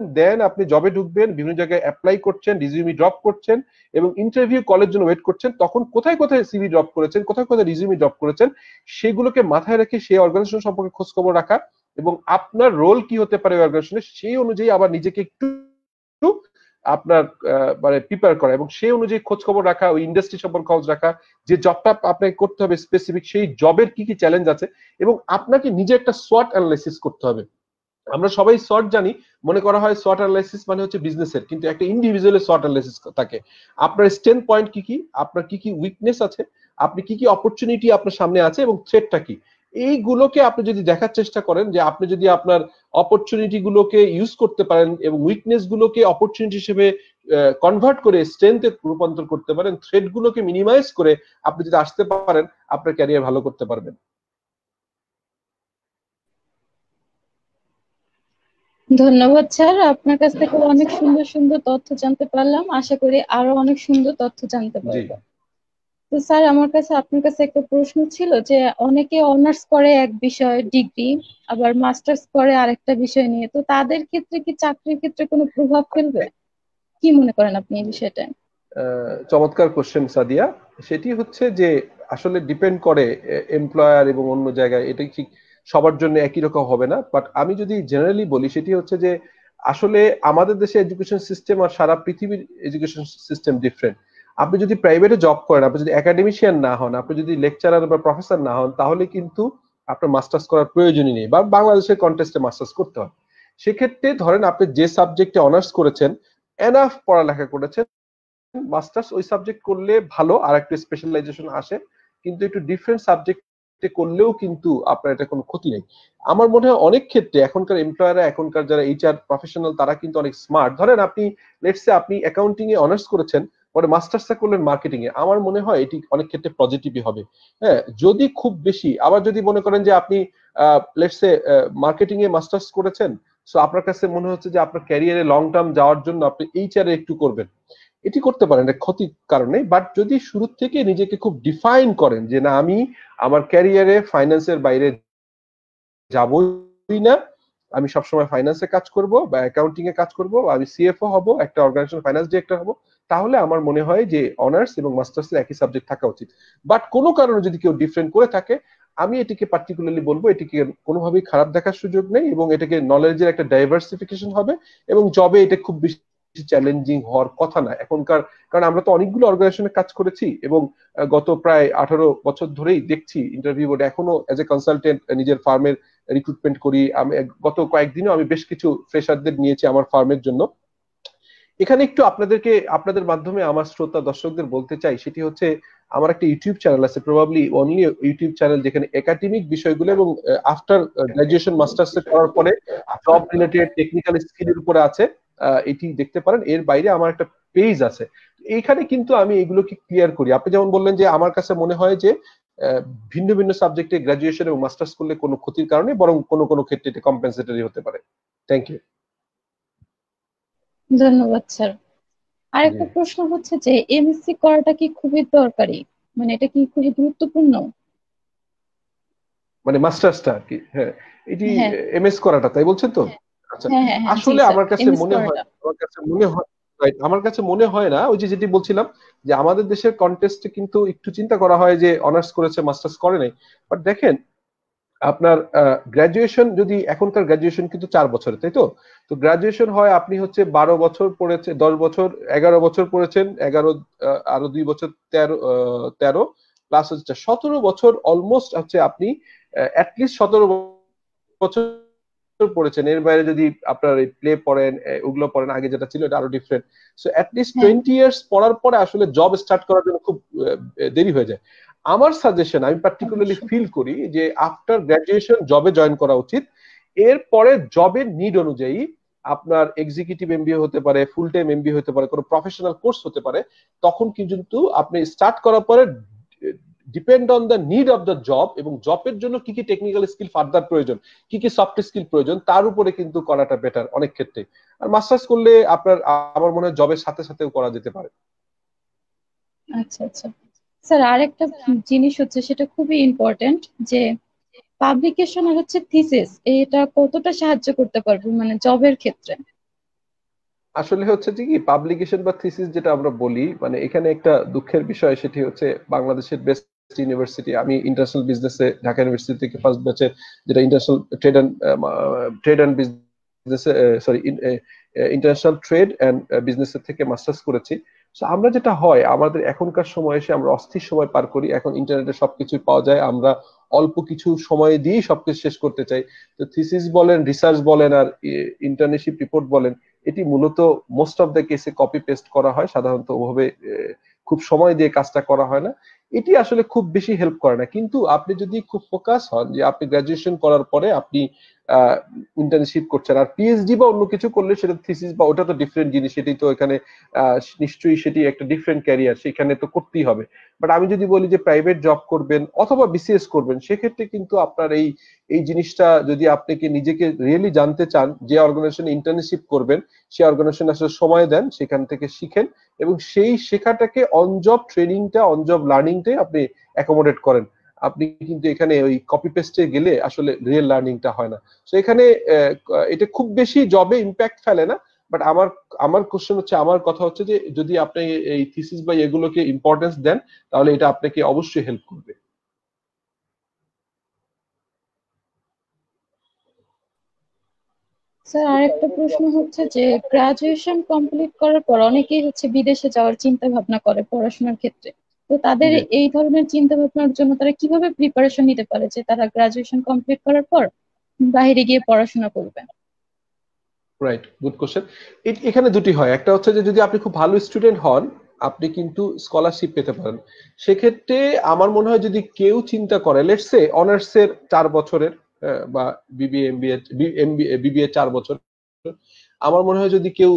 দেন আপনি জবে ঢুকবেন, বিভিন্ন জায়গায় অ্যাপ্লাই করছেন রিজিউমি ড্রপ করছেন এবং ইন্টারভিউ কলের জন্য ওয়েট করছেন, তখন কোথায় কোথায় সিভি ড্রপ করেছেন, কোথায় কোথায় রিজিউমি ড্রপ করেছেন, সেগুলোকে মাথায় রেখে সেই অর্গানাইজেশন সম্পর্কে খোঁজ খবর রাখা এবং আপনার রোল কি হতে পারে অর্গানাইজেশনে সেই অনুযায়ী আবার নিজেকে একটু আপনার মানে প্রিপেয়ার করা এবং সেই অনুযায়ী খোঁজ খবর রাখা, ওই ইন্ডাস্ট্রি সম্পর্কে খোঁজ রাখা, যে জবটা আপনাকে করতে হবে স্পেসিফিক সেই জবের কি কি চ্যালেঞ্জ আছে এবং আপনাকে নিজে একটা সোয়াট অ্যানালাইসিস করতে হবে। আমরা সবাই শর্ট জানি, মনে করা হয় শর্ট অ্যানালাইসিস মানে হচ্ছে বিজনেসের কিন্তু একটা ইন্ডিভিজুয়ালের শর্ট অ্যানালাইসিস থাকে। আপনার স্ট্রেন্থ পয়েন্ট কি কি? আপনার কি কি উইকনেস আছে? আপনি কি কি অপরচুনিটি আপনার সামনে আছে এবং থ্রেটটা কি? এইগুলোকে আপনি যদি দেখার চেষ্টা করেন যে আপনি যদি আপনার অপরচুনিটি গুলোকে ইউজ করতে পারেন এবং উইকনেস গুলোকে অপরচুনিটি হিসেবে কনভার্ট করে স্ট্রেংথে রূপান্তর করতে পারেন থ্রেড গুলোকে মিনিমাইজ করে আপনি যদি আসতে পারেন আপনার ক্যারিয়ার ভালো করতে পারবেন। ধন্যবাদ স্যার আপনার কাছ থেকে অনেক সুন্দর সুন্দর তথ্য জানতে পারলাম। আশা করি আরও অনেক সুন্দর তথ্য জানতে পারব। তো স্যার, আমার কাছে, আপনার কাছে একটা প্রশ্ন ছিল যে অনেকে অনার্স করে এক বিষয় ডিগ্রি আবার মাস্টার্স করে আরেকটা বিষয় নিয়ে। তো তাদের ক্ষেত্রে কি চাকরির ক্ষেত্রে কোনো প্রভাব ফেলবে? কি মনে করেন আপনি এই বিষয়টা? চমৎকার কোশ্চেন সাদিয়া। সেটি হচ্ছে যে আসলে ডিপেন্ড করে এমপ্লয়ার এবং অন্য জায়গায়। এটা ঠিক সবার জন্য একই রকম হবে না। বাট আমি যদি জেনারেলি বলি, সেটি হচ্ছে যে আসলে আমাদের দেশে এডুকেশন সিস্টেম আর সারা পৃথিবীর এডুকেশন সিস্টেম ডিফারেন্ট আপনি যদি প্রাইভেটে জব করেন, আপনি যদি একাডেমিশিয়ান না হন, আপনি যদি লেকচারার বা প্রফেসর না হন, তাহলে কিন্তু আপনার মাস্টার্স করার প্রয়োজনই নেই বা বাংলাদেশের কন্টেস্টে মাস্টার্স করতে হয়। সেক্ষেত্রে ধরেন আপনি যে সাবজেক্টে অনার্স করেছেন এনাফ পড়ালেখা করেছেন মাস্টার্স ওই সাবজেক্ট করলে ভালো আর একটু স্পেশালাইজেশন আসে, কিন্তু একটু ডিফারেন্ট সাবজেক্ট করলেও কিন্তু আপনার এটা কোনো ক্ষতি নেই। আমার মনে হয় অনেক ক্ষেত্রে এখনকার এমপ্লয়াররা এখনকার যারা এইচআর প্রফেশনাল তারা কিন্তু অনেক স্মার্ট ধরেন আপনি লেটসে আপনি অ্যাকাউন্টিং এ অনার্স করেছেন পরে মাস্টার্সটা করলেন মার্কেটিং এ। আমার মনে হয় এটি অনেক ক্ষেত্রে পজিটিভই হবে। হ্যাঁ যদি খুব বেশি, আবার যদি মনে করেন যে আপনি লেটসে মার্কেটিং এ মাস্টার্স করেছেন সো আপনার কাছে মনে হচ্ছে যে আপনার ক্যারিয়ারে লং টার্ম যাওয়ার জন্য আপনি এইচআর একটু করবেন। এটি করতে পারেন ক্ষতির কারণে বাট যদি শুরু থেকে নিজেকে খুব ডিফাইন করেন যে না, আমি আমার ক্যারিয়ারে ফাইন্যান্সের বাইরে যাবই না, আমি সবসময় ফাইন্যান্সে কাজ করব বা অ্যাকাউন্টিং এ কাজ করব, আমি সিএফও হব, একটা অর্গানাইজেশন ফাইন্যান্স ডিরেক্টর হব তাহলে আমার মনে হয় যে অনার্স এবং মাস্টার্স এর একই সাবজেক্ট থাকা উচিত। বাট কোনো কারণে যদি কেউ ডিফারেন্ট করে থাকে, আমি এটিকে পার্টিকুলারলি বলব, এটিকে কোনোভাবেই খারাপ দেখার সুযোগ নেই এবং এটাকে নলেজের একটা ডাইভার্সিফিকেশন হবে এবং জবে এটা খুব বেশি চ্যালেঞ্জিং হওয়ার কথা না। এখনকার, কারণ আমরা তো অনেকগুলো অর্গানাইজেশনে কাজ করেছি এবং গত প্রায় আঠারো বছর ধরেই দেখছি ইন্টারভিউ বোর্ডে এখনও এজ এ কনসালটেন্ট নিজের ফার্মের রিক্রুটমেন্ট করি। আমি, গত কয়েকদিনও আমি বেশ কিছু ফ্রেশারদের নিয়েছি আমার ফার্মের জন্য। এখানে একটু আপনাদেরকে, আপনাদের মাধ্যমে আমার শ্রোতা দর্শকদের বলতে চাই, সেটি হচ্ছে আমার একটা ইউটিউব চ্যানেল আছে প্রবাবলি অনলি ইউটিউব চ্যানেল যেখানে একাডেমিক বিষয়গুলো এবং আফটার গ্রাজুয়েশন মাস্টার্স করার পরে জব রিলেটেড টেকনিক্যাল স্কিলের উপরে আছে এটি দেখতে পারেন। এর বাইরে আমার একটা পেজ আছে। এইখানে কিন্তু আমি এগুলোকে ক্লিয়ার করি। আপনি যেমন বললেন যে আমার কাছে মনে হয় যে ভিন্ন ভিন্ন সাবজেক্টে গ্রাজুয়েশন এবং মাস্টার্স করলে কোনো ক্ষতির কারণে, বরং কোনো কোনো ক্ষেত্রে এটা কম্পেনসেটরি হতে পারে। থ্যাংক ইউ ধন্যবাদ স্যার। আরেকটা প্রশ্ন হচ্ছে যে এমএসসি করাটা কি খুবই দরকারি? মানে এটা কি খুবই গুরুত্বপূর্ণ? মানে মাস্টার্সটা আর কি হ্যাঁ। এটি এমএস করাটা তাই বলছেন তো? আচ্ছা আসলে আমার কাছে মনে হয় আমার কাছে মনে হয় আমার কাছে মনে হয় না ওই যে যেটি বলছিলাম যে আমাদের দেশের কন্টেস্টে কিন্তু একটু চিন্তা করা হয় যে অনার্স করেছে মাস্টার্স করে নাই। বাট দেখেন আপনার গ্রাজুয়েশন যদি এখনকার গ্রাজুয়েশন কিন্তু চার বছরের, তাই তো? তো গ্রাজুয়েশন হয় আপনি হচ্ছে বারো বছর পড়েছে দশ বছর, এগারো বছর পড়েছেন, এগারো আরও দুই বছর তেরো তেরো প্লাস হচ্ছে সতেরো বছর অলমোস্ট হচ্ছে আপনি অ্যাটলিস্ট সতেরো বছর পড়েছেন এর বাইরে যদি আপনার প্লে পড়েন ওগুলো পড়েন আগে যেটা ছিল এটা আরও different so at least twenty years পড়ার পরে আসলে জব স্টার্ট করার জন্য খুব দেরি হয়ে যায়। আমার সাজেশন আমি পার্টিকুলারলি ফিল করি যে আফটার গ্রাজুয়েশন জবে জয়েন করা উচিত। এরপরে জবের নিড অনুযায়ী আপনার এক্সিকিউটিভ এমবিএ হতে পারে ফুল টাইম এমবিএ হতে পারে কোনো প্রফেশনাল কোর্স হতে পারে তখন কিন্তু আপনি স্টার্ট করার পরে depend on the need of the job এবং জবের জন্য কি কি টেকনিক্যাল স্কিল ফার্দার প্রয়োজন কি কি সফট স্কিল প্রয়োজন তার উপরে কিন্তু করাটা বেটার অনেক ক্ষেত্রে। আর মাস্টার্স করলে আপনার আমার মনে হয় জবের সাথে সাথেও করা যেতে পারে। আচ্ছা আচ্ছা। স্যার আরেকটা জিনিস হচ্ছে সেটা খুবই ইম্পর্টেন্ট যে পাবলিকেশন আর হচ্ছে থিসিস এটা কতটা সাহায্য করতে পারবে মানে জবের ক্ষেত্রে? আসলে হচ্ছে যে কি পাবলিকেশন বা থিসিস যেটা আমরা বলি মানে এখানে একটা দুঃখের বিষয় সেটি হচ্ছে বাংলাদেশের বেস্ট ইউনিভার্সিটি আমি ইন্টারন্যাশনাল বিজনেসে ঢাকা ইউনিভার্সিটি থেকে ফার্স্ট ব্যাচে যেটা international trade and trade and business sorry international trade and বিজনেসের থেকে মাস্টার্স করেছি। আমরা যেটা হয়, আমাদের এখনকার সময় এসে আমরা অস্থির সময় পার করি, এখন ইন্টারনেটে সবকিছু পাওয়া যায়, আমরা অল্প কিছু সময় দিয়েই সবকিছু শেষ করতে চাই। তো থিসিস বলেন রিসার্চ বলেন আর ইন্টার্নশিপ রিপোর্ট বলেন, এটি মূলত মোস্ট অফ দ্য কেসে কপি পেস্ট করা হয়, সাধারণত ওভাবে খুব সময় দিয়ে কাজটা করা হয় না, এটি আসলে খুব বেশি হেল্প করে না। কিন্তু আপনি যদি খুব ফোকাস হন যে আপনি গ্রাজুয়েশন করার পরে আপনি ইন্টার্নশিপ করছেন। আর পিএইচডি বা অন্য কিছু করলে সেটা থিসিস বা ওটা তো ডিফারেন্ট জিনিস সেটি তো এখানে নিশ্চয়ই সেটি একটা ডিফারেন্ট ক্যারিয়ার সেখানে তো করতেই হবে। বাট আমি যদি বলি যে প্রাইভেট জব করবেন অথবা বিসিএস করবেন, সেক্ষেত্রে কিন্তু আপনার এই এই জিনিসটা যদি আপনাকে নিজেকে রিয়েলি জানতে চান, যে অর্গানাইজেশন ইন্টার্নশিপ করবেন সেই অর্গানাইজেশন আসলে সময় দেন, সেখান থেকে শিখেন এবং সেই শেখাটাকে অন জব ট্রেনিংটা অন জব লার্নিংটাই আপনি অ্যাকোমোডেট করেন। আপনি কিন্তু এখানে ওই কপি পেস্টে গেলে আসলে রিয়েল লার্নিংটা হয় না। তো এখানে এটা খুব বেশি জবে ইম্প্যাক্ট ফেলে না বাট আমার আমার কোশ্চেন হচ্ছে, আমার কথা হচ্ছে যে, যদি আপনি এই থিসিস বা এগুলোকে ইম্পর্টেন্স দেন, তাহলে এটা আপনাকে অবশ্যই হেল্প করবে। স্যার আরেকটা প্রশ্ন হচ্ছে যে গ্রাজুয়েশন কমপ্লিট করার পর অনেকেই হচ্ছে বিদেশে যাওয়ার চিন্তা ভাবনা করে পড়াশোনার ক্ষেত্রে। তো তাদের এই ধরনের চিন্তা ভাবনার জন্য তারা কীভাবে প্রিপারেশন নিতে পারে যে তারা গ্রাজুয়েশন কমপ্লিট করার পর বাইরে গিয়ে পড়াশোনা করবে? রাইট গুড কোশ্চেন এখানে দুটি হয়। একটা হচ্ছে যে যদি আপনি খুব ভালো স্টুডেন্ট হন আপনি কিন্তু স্কলারশিপ পেতে পারেন। সেক্ষেত্রে আমার মনে হয় যদি কেউ চিন্তা করে লেটস সে অনার্স এর চার বছরের বা বিবিএ এমবিএ বিবিএ চার বছর আমার মনে হয় যদি কেউ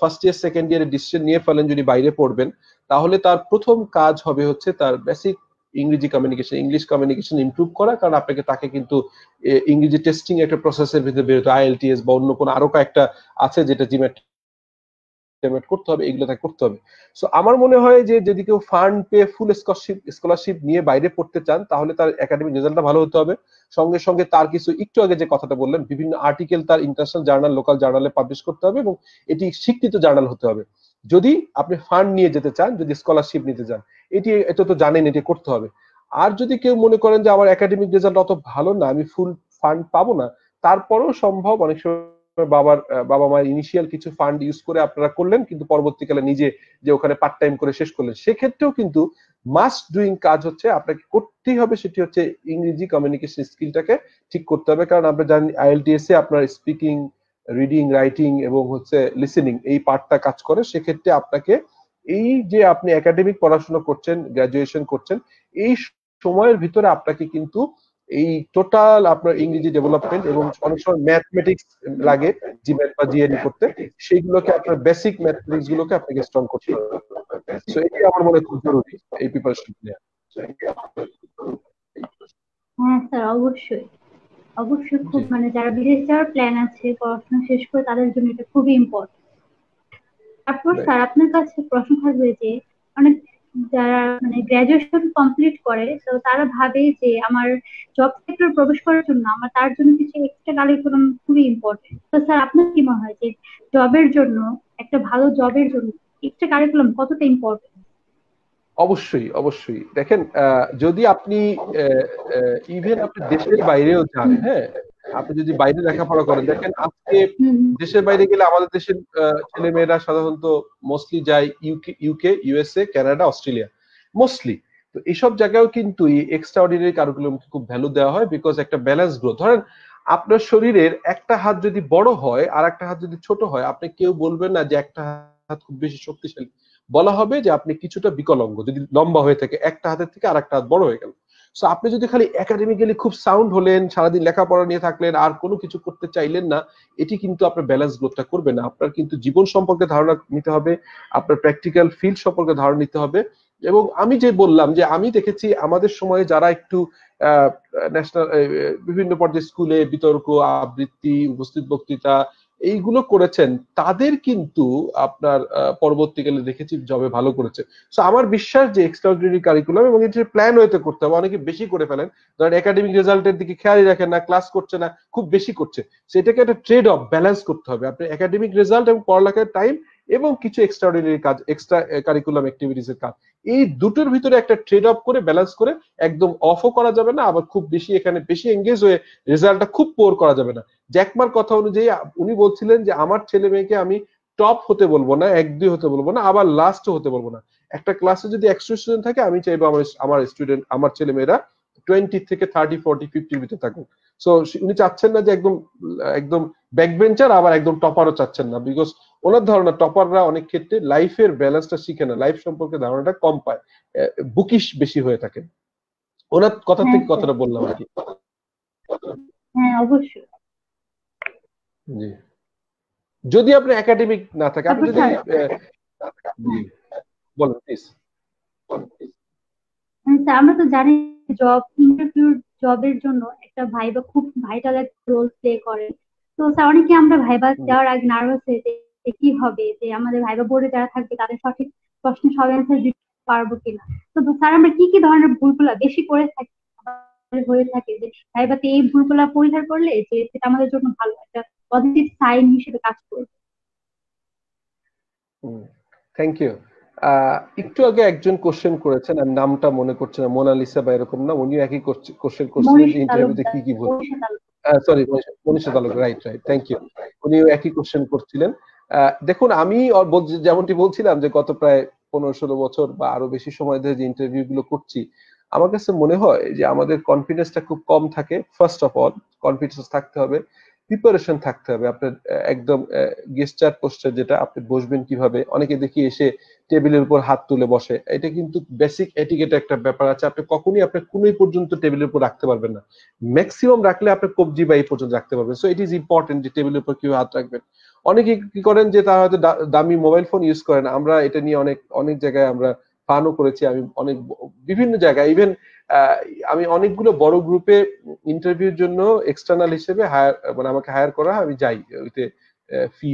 ফার্স্ট ইয়ার সেকেন্ড ইয়ারে ডিসিশন নিয়ে ফেলেন যদি বাইরে পড়বেন তাহলে তার প্রথম কাজ হবে হচ্ছে তার বেসিক ইংরেজি কমিউনিকেশন ইংলিশ কমিউনিকেশন ইমপ্রুভ করা, কারণ আপনাকে তাকে কিন্তু ইংরেজি টেস্টিং একটা প্রসেসের ভিতরে বেরোতে আইএলটিএস বা অন্য কোনো আরও কয়েকটা আছে যেটা জিমেট পেমেন্ট করতে হবে, এগুলো তাকে করতে হবে। সো আমার মনে হয় যে যদি কেউ ফান্ড পেয়ে ফুল স্কলারশিপ স্কলারশিপ নিয়ে বাইরে পড়তে চান, তাহলে তার একাডেমিক রেজাল্টটা ভালো হতে হবে। সঙ্গে সঙ্গে তার কিছু একটু আগে যে কথাটা বললেন, বিভিন্ন আর্টিকেল তার ইন্টারন্যাশনাল জার্নাল লোকাল জার্নালে পাবলিশ করতে হবে এবং এটি স্বীকৃত জার্নাল হতে হবে। যদি আপনি ফান্ড নিয়ে যেতে চান, যদি স্কলারশিপ নিতে চান, এটি, এটা তো জানেন, এটি করতে হবে। আর যদি কেউ মনে করেন যে, আমার একাডেমিক রেজাল্ট অত ভালো না, আমি ফুল ফান্ড পাবো না, তারপরেও সম্ভব অনেক সময় বাবার বাবা মায়ের ইনিশিয়াল কিছু ফান্ড ইউজ করে আপনারা করলেন, কিন্তু পরবর্তীকালে নিজে যে ওখানে পার্ট টাইম করে শেষ করলেন। সেক্ষেত্রেও কিন্তু মাস্ট ডুইং কাজ হচ্ছে, আপনাকে করতেই হবে, সেটি হচ্ছে ইংরেজি কমিউনিকেশন স্কিলটাকে ঠিক করতে হবে। কারণ আমরা জানি আইএলটিএস এ আপনার স্পিকিং রিডিং রাইটিং এবং হচ্ছে লিসেনিং এই পার্টটা কাজ করে, সেক্ষেত্রে আপনাকে এই যে আপনি একাডেমিক পড়াশোনা করছেন গ্রাজুয়েশন করছেন, এই সময়ের ভিতরে আপনাকে কিন্তু এই টোটাল আপনার ইংরেজি ডেভেলপমেন্ট এবং অনেক সময় ম্যাথমেটিক্স লাগে জিম্যাট বা জিএনই করতে, সেইগুলোকে আপনার বেসিক ম্যাথমেটিক্স গুলোকে আপনাকে স্ট্রং করতে হবে। সো এটি আমার মনে খুব জরুরি, এই প্রিপারেশন নেওয়া হ্যাঁ স্যার, অবশ্যই। অবশ্যই খুব মানে যারা বিদেশ যাওয়ার প্ল্যান আছে পড়াশোনা শেষ করে তাদের জন্য এটা খুবই ইম্পর্টেন্ট তারপর স্যার আপনার কাছে প্রশ্ন থাকবে যে অনেক যারা মানে গ্রাজুয়েশন কমপ্লিট করে তো তারা ভাবে যে আমার জব সেক্টর প্রবেশ করার জন্য আমার তার জন্য কিছু এক্সট্রা কারিকুলাম খুবই ইম্পর্টেন্ট তো স্যার আপনার কি মনে হয় যে জবের জন্য একটা ভালো জবের জন্য এক্সট্রা কারিকুলাম কতটা ইম্পর্টেন্ট অবশ্যই অবশ্যই। দেখেন যদি আপনি ইভেন আপনি দেশের বাইরেও যান হ্যাঁ আপনি যদি বাইরে লেখাপড়া করেন, দেখেন আজকে দেশের বাইরে গেলে আমাদের দেশের ছেলে মেয়েরা সাধারণত মোস্টলি যায় UK UK USA Canada Australia mostly তো এইসব জায়গায়ও কিন্তু এক্সট্রা অর্ডিনারি কারিকুলামকে খুব ভ্যালু দেওয়া হয় বিকজ একটা ব্যালেন্স গ্রোথ ধরেন, আপনার শরীরের একটা হাত যদি বড় হয় আর একটা হাত যদি ছোট হয়, আপনি কেউ বলবেন না যে একটা হাত খুব বেশি শক্তিশালী। বলা হবে যে আপনি কিছুটা বিকলঙ্গ, যদি লম্বা হয়ে থাকে, একটা হাতের থেকে আর একটা হাত বড় হয়ে গেল। সো আপনি যদি খালি একাডেমিক্যালি খুব সাউন্ড হলেন, সারাদিন লেখাপড়া নিয়ে থাকলেন, আর কোনো কিছু করতে চাইলেন না, এটি কিন্তু আপনার ব্যালেন্স গ্রোথটা করবে না। আপনার কিন্তু জীবন সম্পর্কে ধারণা নিতে হবে, আপনার প্র্যাকটিক্যাল ফিল্ড সম্পর্কে ধারণা নিতে হবে। এবং আমি যে বললাম যে আমি দেখেছি আমাদের সময়ে যারা একটু ন্যাশনাল বিভিন্ন পর্যায়ে স্কুলে বিতর্ক, আবৃত্তি, উপস্থিত বক্তৃতা এইগুলো করেছেন, তাদের কিন্তু আপনার পরবর্তীকালে দেখেছি জবে ভালো করেছে। সো আমার বিশ্বাস যে এক্সট্রাঅর্ডিনারি কারিকুলাম এবং এটির প্ল্যান হইতে করতে হবে, অনেকে বেশি করে ফেলেন। ধরেন একাডেমিক রেজাল্টের দিকে খেয়ালই রাখেন না ক্লাস করছে না, খুব বেশি করছে। সেটাকে একটা ট্রেড অফ ব্যালেন্স করতে হবে। আপনি একাডেমিক রেজাল্ট এবং পড়ালেখার টাইম এবং কিছু এক্সট্রাঅর্ডিনারি কাজ এক্সট্রা কারিকুলাম অ্যাক্টিভিটিস এর কাজ। এই দুটোর ভিতরে একটা ট্রেড অফ করে ব্যালেন্স করে একদম অফও করা যাবে না, আবার খুব বেশি এখানে, বেশি এঙ্গেজ হয়ে রেজাল্টটা খুব পোর করা যাবে না। জ্যাকমার কথা অনুযায়ী, উনি বলছিলেন যে, আমার ছেলে মেয়েকে আমি টপ হতে বলব না, এক দুই হতে বলব না, আবার লাস্ট হতে বলব না। একটা ক্লাসে যদি একশো স্টুডেন্ট থাকে, আমি চাইব আমার আমার স্টুডেন্ট আমার ছেলে মেয়েরা টোয়েন্টি থেকে থার্টি ফোর্টি ফিফটির ভিতরে থাকুক। সো উনি চাচ্ছেন না যে একদম একদম ব্যাকবেঞ্চার আবার একদম টপারও চাচ্ছেন না। বিকজ ওনার ধারণা টপাররা অনেক ক্ষেত্রে লাইফের ব্যালেন্সটা শিখে না। লাইফ সম্পর্কে ধারণাটা কম পায়। বুকিশ বেশি হয়ে থাকে। ওনার কথা থেকে হ্যাঁ, কথাটা বললাম আর কি। হ্যাঁ অবশ্যই। জি। যদি আপনি একাডেমিক না থাকে আপনি যদি জি, বলেন প্লিজ হ্যাঁ, আমরা তো জানি জব ইন্টারভিউ জবের জন্য একটা ভাইবা খুব ভাইটাল একটা রোল প্লে করে। তো স্যার অনেকে আমরা ভাইবা যাওয়ার আগে নার্ভাস হয়ে যে কি হবে যে আমাদের ভাইবা বোর্ডে যারা থাকবে তাদের সঠিক প্রশ্নের সব অ্যান্সার দিতে পারব কিনা। তো স্যার আমরা কি কি ধরনের ভুলগুলা বেশি করে থাকি? হয়ে থাকে যে ভাইবাতে এই ভুলগুলা পরিহার করলে যে সেটা আমাদের জন্য ভালো একটা পজিটিভ সাইন হিসেবে কাজ করবে। থ্যাংক ইউ একটু আগে একজন কোশ্চেন করেছেন আর নামটা মনে করছি না মোনালিসা বা এরকম না উনি একই কোশ্চেন করছিলেন যে ইন্টারভিউতে কি কি ভুল sorry Manisha তালুক right right thank you উনিও একই কোশ্চেন করছিলেন। দেখুন আমি যেমনটি বলছিলাম যে গত প্রায় পনেরো ষোলো বছর বা আরও বেশি সময় ধরে যে ইন্টারভিউ গুলো করছি আমার কাছে মনে হয় যে আমাদের কনফিডেন্সটা খুব কম থাকে। ফার্স্ট অফ অল কনফিডেন্স থাকতে হবে প্রিপারেশন থাকতে হবে। আপনার একদম গেস্টার পোস্টার যেটা আপনি বসবেন কীভাবে? অনেকে দেখি এসে টেবিলের উপর হাত তুলে বসে। এটা কিন্তু বেসিক এটিকেট একটা ব্যাপার আছে। আপনি কখনই আপনার কোনোই পর্যন্ত টেবিলের উপর রাখতে পারবেন না। ম্যাক্সিমাম রাখলে আপনি কবজি বা এই পর্যন্ত রাখতে পারবেন। সো ইট ইজ ইম্পর্টেন্ট যে টেবিলের উপর কীভাবে হাত রাখবেন। অনেকে কি করেন যে, তারা হয়তো দামি মোবাইল ফোন ইউজ করেন আমরা এটা নিয়ে অনেক অনেক জায়গায় আমরা ফানও করেছি। আমি অনেক বিভিন্ন জায়গায়। ইভেন আমি অনেকগুলো বড় গ্রুপে ইন্টারভিউর জন্য এক্সটার্নাল হিসেবে হায়ার মানে আমাকে হায়ার করা আমি যাই। ওইতে ফি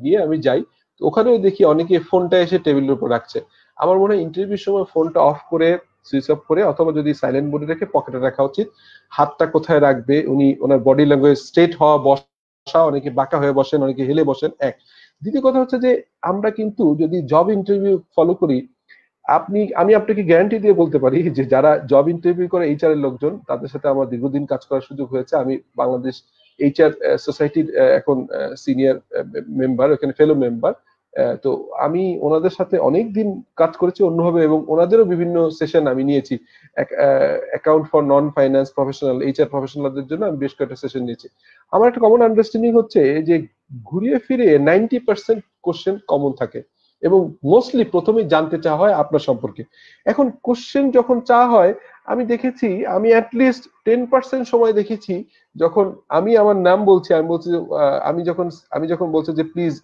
দিয়ে আমি যাই। ওখানেও দেখি অনেকে ফোনটা এসে টেবিলের উপর রাখছে। আমার মনে হয় ইন্টারভিউর সময় ফোনটা অফ করে সুইচ অফ করে, অথবা যদি সাইলেন্ট মোডে রেখে পকেটে রাখা উচিত। হাতটা কোথায় রাখবে? উনি, ওনার বডি ল্যাঙ্গুয়েজ স্ট্রেট হওয়া, বসা, অনেকে বাঁকা হয়ে বসেন, অনেকে হেলে বসেন, এক। দ্বিতীয় কথা হচ্ছে যে, আমরা কিন্তু যদি জব ইন্টারভিউ ফলো করি, আপনি, আমি আপনাকে গ্যারান্টি দিয়ে বলতে পারি যে, যারা জব ইন্টারভিউ করে এইচআর এর লোকজন, তাদের সাথে আমার দীর্ঘদিন কাজ করার সুযোগ হয়েছে। আমি বাংলাদেশ এইচআর সোসাইটির এখন সিনিয়র মেম্বার এখানে ফেলো মেম্বার তো আমি ওনাদের সাথে অনেক দিন কাজ করেছি অন্যভাবে এবং ওনাদেরও বিভিন্ন সেশন আমি নিয়েছি। Account for non finance professional HR প্রফেশনালদের জন্য আমি বেশ কয়েকটা সেশন নিয়েছি। আমার একটা কমন আন্ডারস্ট্যান্ডিং হচ্ছে যে ঘুরিয়ে ফিরে নাইনটি পার্সেন্ট কোশ্চেন কমন থাকে এবং মোস্টলি প্রথমেই জানতে চাওয়া হয় আপনার সম্পর্কে। এখন কোশ্চেন যখন চাওয়া হয়, আমি দেখেছি, আমি অ্যাটলিস্ট টেন পার্সেন্ট সময় দেখেছি যখন আমি আমার নাম বলছি, আমি বলছি আমি যখন আমি যখন বলছি যে please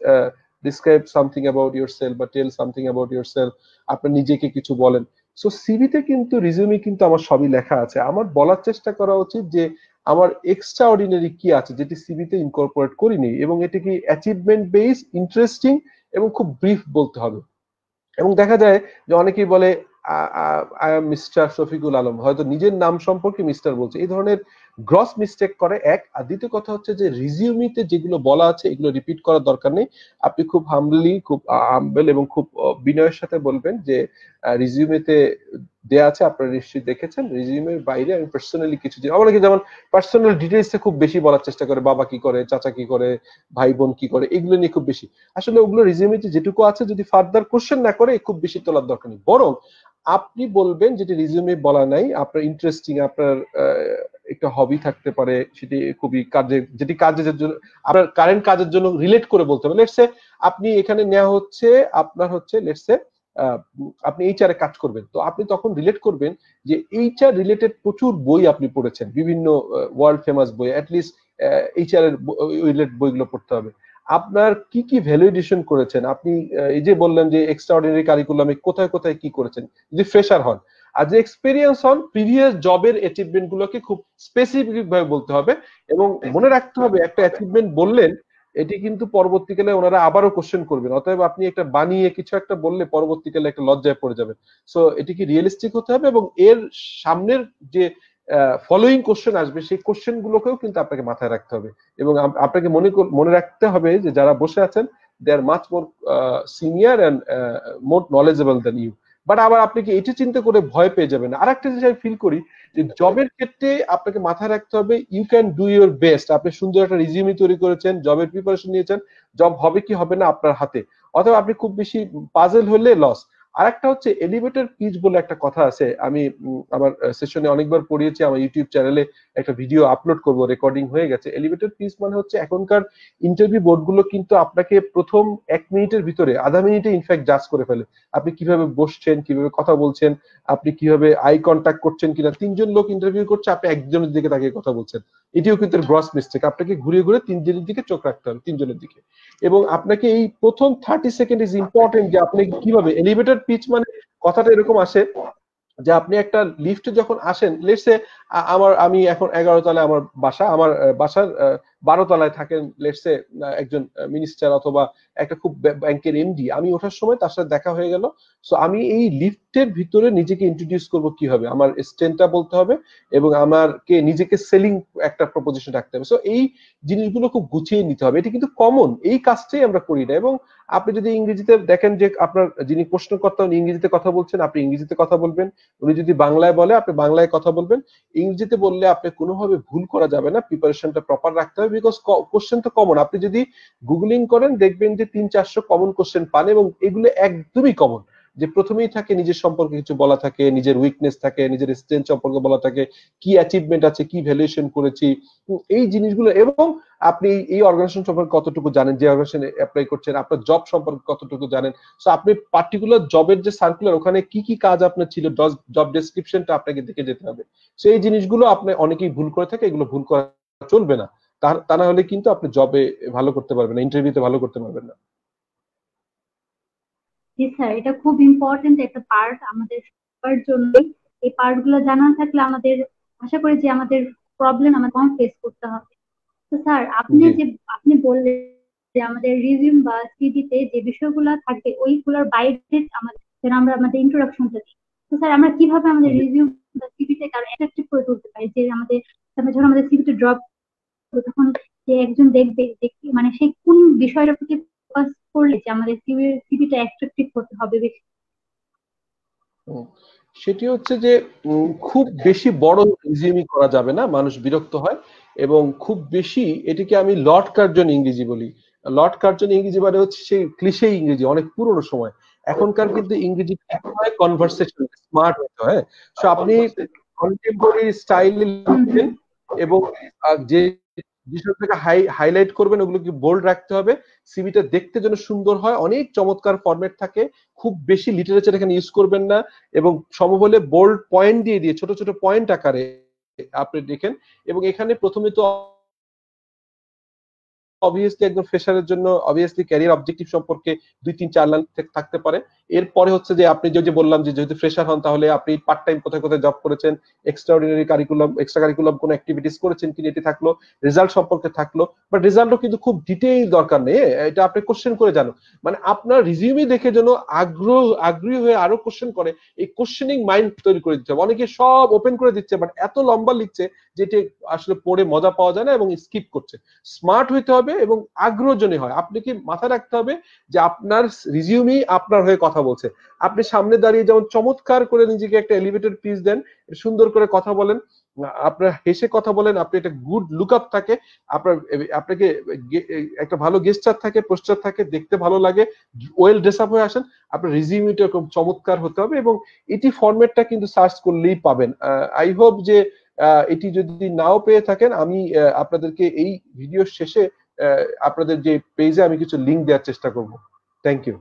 describe something about yourself বা tell something about yourself আপনার নিজেকে কিছু বলেন। সো সিভিতে কিন্তু রিজিউমে কিন্তু আমার সবই লেখা আছে। আমার বলার চেষ্টা করা উচিত যে, আমার এক্সট্রা অর্ডিনারি কি আছে যেটি সিভিতে ইনকর্পোরেট করিনি এবং এটি কি অ্যাচিভমেন্ট বেস ইন্টারেস্টিং এবং খুব ব্রিফ বলতে হবে। এবং দেখা যায় যে, অনেকেই বলে I am mister Shafiqul Alam. হয়তো নিজের নাম সম্পর্কে মিস্টার বলছে। এই ধরনের গ্রস মিস্টেক করে এক, আর দ্বিতীয় কথা হচ্ছে যে রিজিউমিতে যেগুলো বলা আছে, এগুলো রিপিট করার দরকার নেই। আপনি খুব হামলি খুব হাম্বেল এবং খুব বিনয়ের সাথে বলবেন যে রিজিউমেতে দেয়া আছে, আপনারা নিশ্চয়ই দেখেছেন। রিজিউমের বাইরে আমি পার্সোনালি কিছু অনেকে যেমন পার্সোনাল ডিটেলসে খুব বেশি বলার চেষ্টা করে, বাবা কি করে, চাচা কি করে, ভাই বোন কি করে, এগুলো নিয়ে খুব বেশি। আসলে ওগুলো রিজিউমেতে যেটুকু আছে, যদি ফার্দার কোশ্চেন না করে, খুব বেশি তোলার দরকার নেই। বরং আপনি বলবেন যেটি রিজিউমে বলা নাই, আপনার ইন্টারেস্টিং আপনার একটা হবি থাকতে পারে, সেটি খুবই কাজে, যেটি কাজের জন্য, আপনার কারেন্ট কাজের জন্য রিলেট করে বলতে হবে লেটসে আপনি এখানে নেওয়া হচ্ছে, আপনার হচ্ছে লেটসে আপনি এইচআর এ কাজ করবেন। তো আপনি তখন রিলেট করবেন যে এইচআর রিলেটেড প্রচুর বই আপনি পড়েছেন, বিভিন্ন ওয়ার্ল্ড ফেমাস বই অ্যাটলিস্ট এইচআর এর বইগুলো পড়তে হবে। আপনার কি কি ভ্যালুয়েশন করেছেন? আপনি এই যে বললেন যে এক্সট্রা অর্ডিনারি কারিকুলামে কোথায় কোথায় কি করেছেন? যদি ফ্রেশার হন। আর যে এক্সপিরিয়েন্স হন প্রিভিয়াস জবের অ্যাচিভমেন্ট গুলোকে খুব স্পেসিফিক ভাবে বলতে হবে এবং মনে রাখতে হবে, একটা অ্যাচিভমেন্ট বললেন, এটি কিন্তু পরবর্তীকালে ওনারা আবারও কোশ্চেন করবেন। অতএব আপনি একটা বানিয়ে কিছু একটা বললে পরবর্তীকালে একটা লজ্জায় পড়ে যাবেন। সো এটি কি রিয়েলিস্টিক হতে হবে এবং এর সামনের যে ফলোয়িং কোশ্চেন আসবে, সেই কোশ্চেন গুলোকেও কিন্তু আপনাকে মাথায় রাখতে হবে। এবং আপনাকে মনে মনে রাখতে হবে যে যারা বসে আছেন they are much more senior and more knowledgeable than you but আবার আপনি কি এটি চিন্তা করে ভয় পেয়ে যাবেন আর একটা জিনিস আমি ফিল করি যে জবের ক্ষেত্রে আপনাকে মাথায় রাখতে হবে you can do your best আপনি সুন্দর একটা রিজিউমি তৈরি করেছেন জবের প্রিপারেশন নিয়েছেন জব হবে কি হবে না আপনার হাতে? অথবা আপনি খুব বেশি পাজেল হলে লস আর একটা হচ্ছে এলিভেটর পিচ বলে একটা কথা আছে। আমি আমার সেশনে অনেকবার পড়িয়েছি, আমার ইউটিউব চ্যানেলে একটা ভিডিও আপলোড করব রেকর্ডিং হয়ে গেছে। এলিভেটর পিচ মানে হচ্ছে এখনকার ইন্টারভিউ বোর্ডগুলো কিন্তু আপনাকে প্রথম এক মিনিটের ভিতরে, আধা মিনিটে ইনফ্যাক্ট জাজ করে ফেলে। আপনি কীভাবে বসছেন, কীভাবে কথা বলছেন, আপনি কীভাবে আই কন্ট্যাক্ট করছেন কিনা, তিনজন লোক ইন্টারভিউ করছে, আপনি একজনের দিকে তাকে কথা বলছেন। এটিও কিন্তু গ্রস মিস্টেক আপনাকে ঘুরে ঘুরে তিনজনের দিকে চোখ রাখতে হবে, তিনজনের দিকে। এবং আপনাকে এই প্রথম থার্টি সেকেন্ড ইজ ইম্পর্টেন্ট যে আপনি কীভাবে এলিভেটর পিচ মানে কথাটা এরকম আসে যে আপনি একটা লিফটে যখন আসেন লেটসে আমার, আমি এখন এগারো তলায় আমার বাসা, আমার বাসার বারো তলায় থাকেন লেটসে একজন মিনিস্টার অথবা একটা খুব ব্যাংকের এমডি আমি ওঠার সময় তার সাথে দেখা হয়ে গেল। সো আমি এই লিফটের ভিতরে নিজেকে ইন্ট্রোডিউস করব কি হবে আমার স্টেনটা বলতে হবে এবং আমারকে নিজেকে সেলিং একটা প্রপোজিশন রাখতে হবে। সো এই জিনিসগুলো খুব গুছিয়ে নিতে হবে। এটি কিন্তু কমন এই কাজটাই আমরা করি না। এবং আপনি যদি ইংরেজিতে দেখেন যে আপনার যিনি প্রশ্নকর্তা, উনি ইংরেজিতে কথা বলছেন, আপনি ইংরেজিতে কথা বলবেন। উনি যদি বাংলায় বলে, আপনি বাংলায় কথা বলবেন। ইংরেজিতে বললে আপনি কোনোভাবে ভুল করা যাবে না। প্রিপারেশনটা প্রপার রাখতে হবে। বিকজ কোশ্চেন তো কমন আপনি যদি গুগলিং করেন, দেখবেন যে তিন, চারশো কমন কোশ্চেন পান এবং এগুলো একদমই কমন যে প্রথমেই থাকে, নিজের সম্পর্কে কিছু বলা থাকে, নিজের উইকনেস থাকে, নিজের স্ট্রেংথ সম্পর্কে বলা থাকে, কি অ্যাচিভমেন্ট আছে, কি ভ্যালুয়েশন করেছি এই জিনিসগুলো এবং আপনি এই অর্গানাইজেশন সম্পর্কে কতটুকু জানেন, যে অর্গানাইজেশনে অ্যাপ্লাই করছেন, আপনার জব সম্পর্কে কতটুকু জানেন। সো আপনি পার্টিকুলার জবের যে সার্কুলার ওখানে কি কি কাজ আপনার ছিল জব ডেসক্রিপশনটা আপনাকে দেখে যেতে হবে। সো এই জিনিসগুলো আপনি অনেকেই ভুল করে থাকে, এগুলো ভুল করা চলবে না। তা না হলে কিন্তু আপনি জবে ভালো করতে পারবেন না ইন্টারভিউতে ভালো করতে পারবেন না। জি স্যার এটা খুব ইম্পর্টেন্ট একটা পার্ট আমাদের সবার জন্য এই জানা থাকলে আমাদের আশা করি যে আমাদের প্রবলেম আমাদের কম ফেস করতে হবে। তো স্যার আপনি যে আপনি বললেন যে আমাদের রিজিউম বা সিভিতে যে বিষয়গুলো ওইগুলোর বাইরে আমাদের যেন আমরা আমাদের ইন্ট্রোডাকশনটা দিই তো স্যার আমরা কীভাবে আমাদের রিজিউম বা সিভিতে কারও অ্যাট্রাকটিভ করে তুলতে পারি? যে আমাদের যখন আমাদের সিভিতে ড্রপ তখন যে একজন দেখবে মানে সে কোন বিষয়টার প্রতি ফোকাস করলে যে আমাদের সিভিটা অ্যাট্রাকটিভ হতে হবে বেশি? সেটি হচ্ছে যে খুব বেশি বড় রিজিউমি করা যাবে না মানুষ বিরক্ত হয় এবং খুব বেশি এটিকে আমি লট কার্জন ইংরেজি বলি। লট কার্জন ইংরেজি মানে হচ্ছে সেই ক্লিশে ইংরেজি অনেক পুরনো সময়। এখনকার কিন্তু ইংরেজি কনভারসেশন স্মার্ট হতে হয় সো আপনি কন্টেম্পোরারি স্টাইলে লিখবেন এবং যে বিষয়টাকে হাই হাইলাইট করবেন, ওগুলো কি বোল্ড রাখতে হবে। সিভিটা দেখতে যেন সুন্দর হয়, অনেক চমৎকার ফরম্যাট থাকে, খুব বেশি লিটারেচার এখানে ইউজ করবেন না এবং সম্ভব হলে বোল্ড পয়েন্ট দিয়ে দিয়ে, ছোট ছোট পয়েন্ট আকারে আপনি দেখেন এবং এখানে প্রথমে তো অবভিয়াসলি একজন ফ্রেশারের জন্য অবভিয়াসলি ক্যারিয়ার অবজেক্টিভ সম্পর্কে দুই, তিন, চার লাইন থাকতে পারে। এরপরে হচ্ছে যে আপনি যে বললাম যে যেহেতু ফ্রেশার হন, তাহলে আপনি পার্ট টাইম কোথায় কোথায় জব করেছেন extra ordinary curriculum extra curriculum কোনো অ্যাক্টিভিটিস করেছেন কিনা এটি থাকল রেজাল্ট সম্পর্কে থাকল বাট রেজাল্টও কিন্তু খুব ডিটেইল দরকার নেই এটা আপনি কোশ্চেন করে জানো। মানে আপনার রিজিউমি দেখে যেন আগ্রহ, আগ্রহী হয়ে আরও কোশ্চেন করে, এই কোশ্চেনিং মাইন্ড তৈরি করে হবে। অনেকে সব ওপেন করে দিচ্ছে বাট এত লম্বা লিখছে যেটি আসলে পড়ে মজা পাওয়া যায় না এবং স্কিপ করছে। স্মার্ট হইতে হবে এবং আগ্রহজনী হয়। আপনি কি মাথায় রাখতে হবে যে আপনার রিজিউমি আপনার হয়ে কথা বলছে। আপনি সামনে দাঁড়িয়ে যেমন চমৎকার করে নিজেকে একটা এলিভেটেড পিস দেন, সুন্দর করে কথা বলেন, আপনার হেসে কথা বলেন, আপনি একটা গুড লুক আপ থাকে, আপনার, আপনাকে একটা ভালো গেস্টার থাকে পোস্টার থাকে, দেখতে ভালো লাগে ওয়েল ড্রেস আপ হয়ে আসেন, আপনার রিজিউমিটা খুব চমৎকার হতে হবে এবং এটি ফরম্যাটটা কিন্তু সার্চ করলেই পাবেন। আই হোপ যে এটি যদি নাও পেয়ে থাকেন, আমি আপনাদেরকে এই ভিডিও শেষে আপনাদের যে পেজে আমি কিছু লিংক দেওয়ার চেষ্টা করব। থ্যাংক ইউ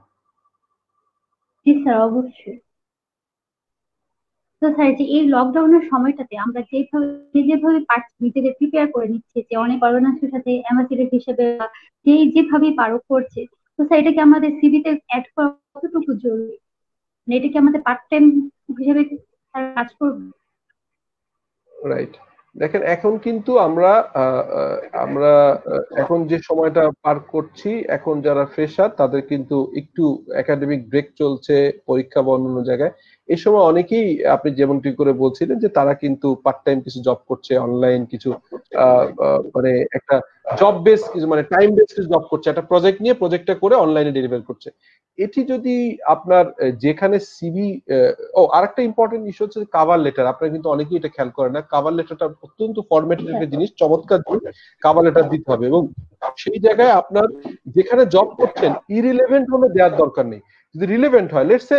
জি স্যার অবশ্যই। তো স্যার যে এই লকডাউনের সময়টাতে আমরা যেভাবে যেভাবে পারছি নিজেদের প্রিপেয়ার করে নিচ্ছে, যে অনেক অর্গানাইজেশনের সাথে অ্যাম্বাসিডার হিসেবে যে যেভাবে পারো করছে, তো স্যার এটা কি আমাদের সিভিতে অ্যাড করা কতটুকু জরুরি? মানে এটা কি আমাদের পার্ট টাইম হিসেবে কাজ করবে? রাইট দেখেন, এখন কিন্তু আমরা আমরা এখন যে সময়টা পার করছি, এখন যারা ফ্রেশার তাদের কিন্তু একটু একাডেমিক ব্রেক চলছে, পরীক্ষা বা অন্য জায়গায়। এই সময় অনেকেই আপনি যেমনটি করে বলছিলেন যে তারা কিন্তু পার্ট টাইম কিছু জব করছে অনলাইন কিছু মানে একটা জব বেস কিছু মানে টাইম বেস কিছু জব করছে একটা প্রজেক্ট নিয়ে প্রজেক্টটা করে অনলাইনে ডেলিভার করছে। এটি যদি আপনার যেখানে সিবি ও আরেকটা ইম্পর্টেন্ট ইস্যু হচ্ছে কাভার লেটার আপনারা কিন্তু অনেকেই এটা খেয়াল করে না কাভার লেটারটা অত্যন্ত ফরম্যাটেড একটা জিনিস চমৎকার কাভার লেটার দিতে হবে এবং সেই জায়গায় আপনার যেখানে জব করছেন ইরিলেভেন্ট হলে দেওয়ার দরকার নেই। যদি রিলেভেন্ট হয় লেটসে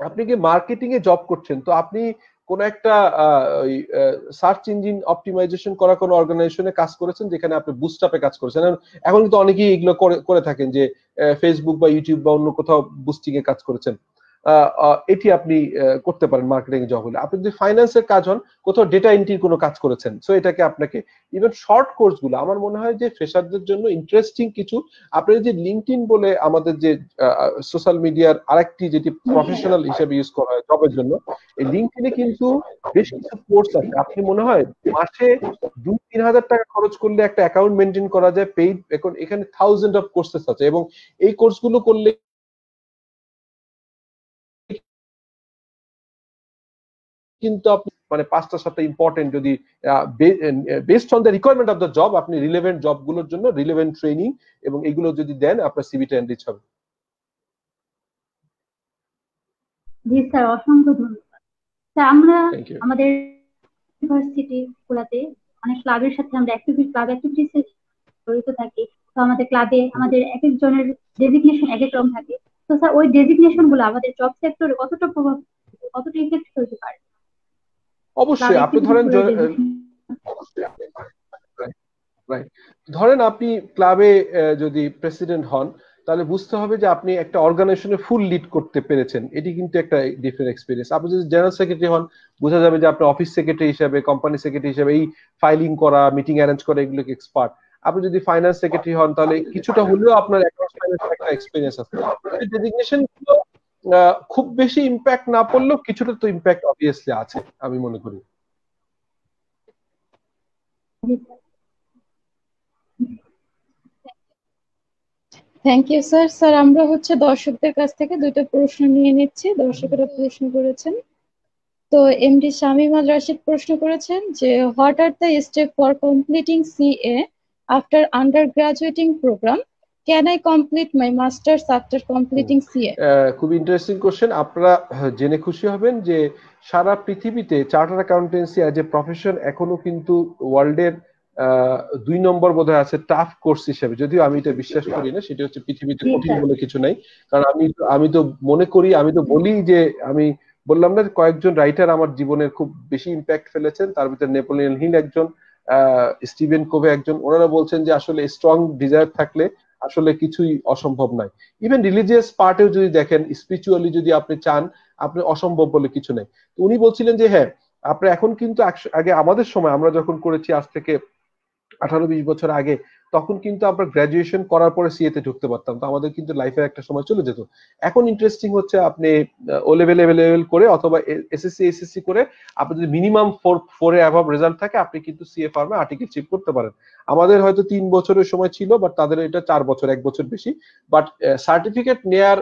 আপনি কি মার্কেটিং এ জব করছেন? তো আপনি কোন একটা সার্চ ইঞ্জিন অপটিমাইজেশন করা কোন অর্গানাইজেশনে কাজ করেছেন? যেখানে আপনি বুস্টাপে কাজ করেছেন? এখন কিন্তু অনেকেই এগুলো করে থাকেন যে ফেসবুক বা ইউটিউব বা অন্য কোথাও বুস্টিং এ কাজ করেছেন। এটি আপনি করতে পারেন মার্কেটিং জব হলে আপনি যদি ফাইন্যান্সের কাজ হন, কোথাও ডেটা এন্ট্রির কোনো কাজ করেছেন সো এটাকে আপনাকে ইভেন শর্ট কোর্সগুলো, আমার মনে হয় যে ফ্রেশারদের জন্য ইন্টারেস্টিং কিছু। আপনি যে লিঙ্কড বলে আমাদের যে সোশ্যাল মিডিয়ার আরেকটি যেটি প্রফেশনাল হিসেবে ইউজ করা হয় জবের জন্য, এই লিঙ্কডিনে কিন্তু বেশ কিছু কোর্স আছে। আপনি মনে হয় মাসে দুই তিন হাজার টাকা খরচ করলে একটা অ্যাকাউন্ট মেনটেন করা যায় পেইড এখন এখানে থাউজেন্ড অফ কোর্সেস আছে এবং এই কোর্সগুলো করলে কিন্তু আপনি মানে পাঁচটা সাতটা ইম্পর্টেন্ট যদি based on the requirement of the job আপনি রিলেভেন্ট জবগুলোর জন্য রিলেভেন্ট ট্রেনিং এবং এগুলো যদি দেন আপনার সিভিটা এনরিচ হবে। জি স্যার অসংখ্য ধন্যবাদ। স্যার আমরা আমাদের ইউনিভার্সিটি গুলাতে অনেক ক্লাবের সাথে আমরা অ্যাক্টিভিটি ক্লাব অ্যাক্টিভিটিসে জড়িত থাকি। তো আমাদের ক্লাবে আমাদের এক একজনের ডেজিগনেশন এক এক রকম থাকে। তো স্যার ওই ডেজিগনেশনগুলো আমাদের জব সেক্টরে কতটা প্রভাব কতটা ইফেক্ট ফেলতে পারে? অবশ্যই আপনি ধরেন ধরেন আপনি ক্লাবে যদি প্রেসিডেন্ট হন তাহলে বুঝতে হবে যে আপনি একটা অর্গানাইজেশনে ফুল লিড করতে পেরেছেন। এটি কিন্তু একটা ডিফারেন্ট এক্সপিরিয়েন্স আপনি যদি জেনারেল সেক্রেটারি হন বোঝা যাবে যে আপনি অফিস সেক্রেটারি হিসাবে কোম্পানি সেক্রেটারি হিসাবে এই ফাইলিং করা মিটিং অ্যারেঞ্জ করা এগুলোকে এক্সপার্ট আপনি যদি ফাইন্যান্স সেক্রেটারি হন তাহলে কিছুটা হলেও আপনার একটা এক্সপিরিয়েন্স আছে। ডেজিগনেশনগুলো খুব বেশি ইম্প্যাক্ট না পড়লেও কিছুটা তো ইম্প্যাক্ট অবভিয়াসলি আছে, আমি মনে করি। থ্যাংক ইউ স্যার স্যার আমরা হচ্ছে দর্শকদের কাছ থেকে দুইটা প্রশ্ন নিয়ে নিচ্ছি। দর্শকেরা প্রশ্ন করেছেন। তো এমডি শামীম আল রাশিদ প্রশ্ন করেছেন যে what are the step for completing CA after under graduating program can I complete my masters after completing CA খুব ইন্টারেস্টিং কোশ্চেন আপনারা জেনে খুশি হবেন যে সারা পৃথিবীতে charter accountancy as a profession এখনও কিন্তু ওয়ার্ল্ডের দুই নম্বর বোধ আছে টাফ কোর্স হিসেবে। যদিও আমি এটা বিশ্বাস করি না সেটা হচ্ছে পৃথিবীতে কঠিন বলে কিছু নাই। কারণ আমি আমি তো মনে করি আমি তো বলি যে আমি বললাম না কয়েকজন রাইটার আমার জীবনের খুব বেশি ইম্প্যাক্ট ফেলেছেন। তার ভিতরে নেপোলিয়ন হিল একজন স্টিভেন কোভে একজন। ওনারা বলছেন যে আসলে স্ট্রং ডিজায়ার থাকলে আসলে কিছুই অসম্ভব নয় ইভেন রিলিজিয়াস পার্টেও যদি দেখেন স্পিরিচুয়ালি যদি আপনি চান, আপনি অসম্ভব বলে কিছু নেই। উনি বলছিলেন যে হ্যাঁ আপনি এখন কিন্তু আগে আমাদের সময় আমরা যখন করেছি আজ থেকে আঠারো বিশ বছর আগে, তখন কিন্তু আমরা গ্রাজুয়েশন করার পরে সিএতে ঢুকতে পারতাম। তো আমাদের কিন্তু লাইফের একটা সময় চলে যেত। এখন ইন্টারেস্টিং হচ্ছে আপনি ও লেভেল এভেলেবেল করে অথবা এসএসসি এসএসসি করে আপনি যদি মিনিমাম ফোর ফোরে অ্যাভাব রেজাল্ট থাকে, আপনি কিন্তু সিএ ফার্মে আর্টিকেল চিপ করতে পারেন। আমাদের হয়তো তিন বছরের সময় ছিল বাট তাদের এটা চার বছর, এক বছর বেশি। বাট সার্টিফিকেট নেয়ার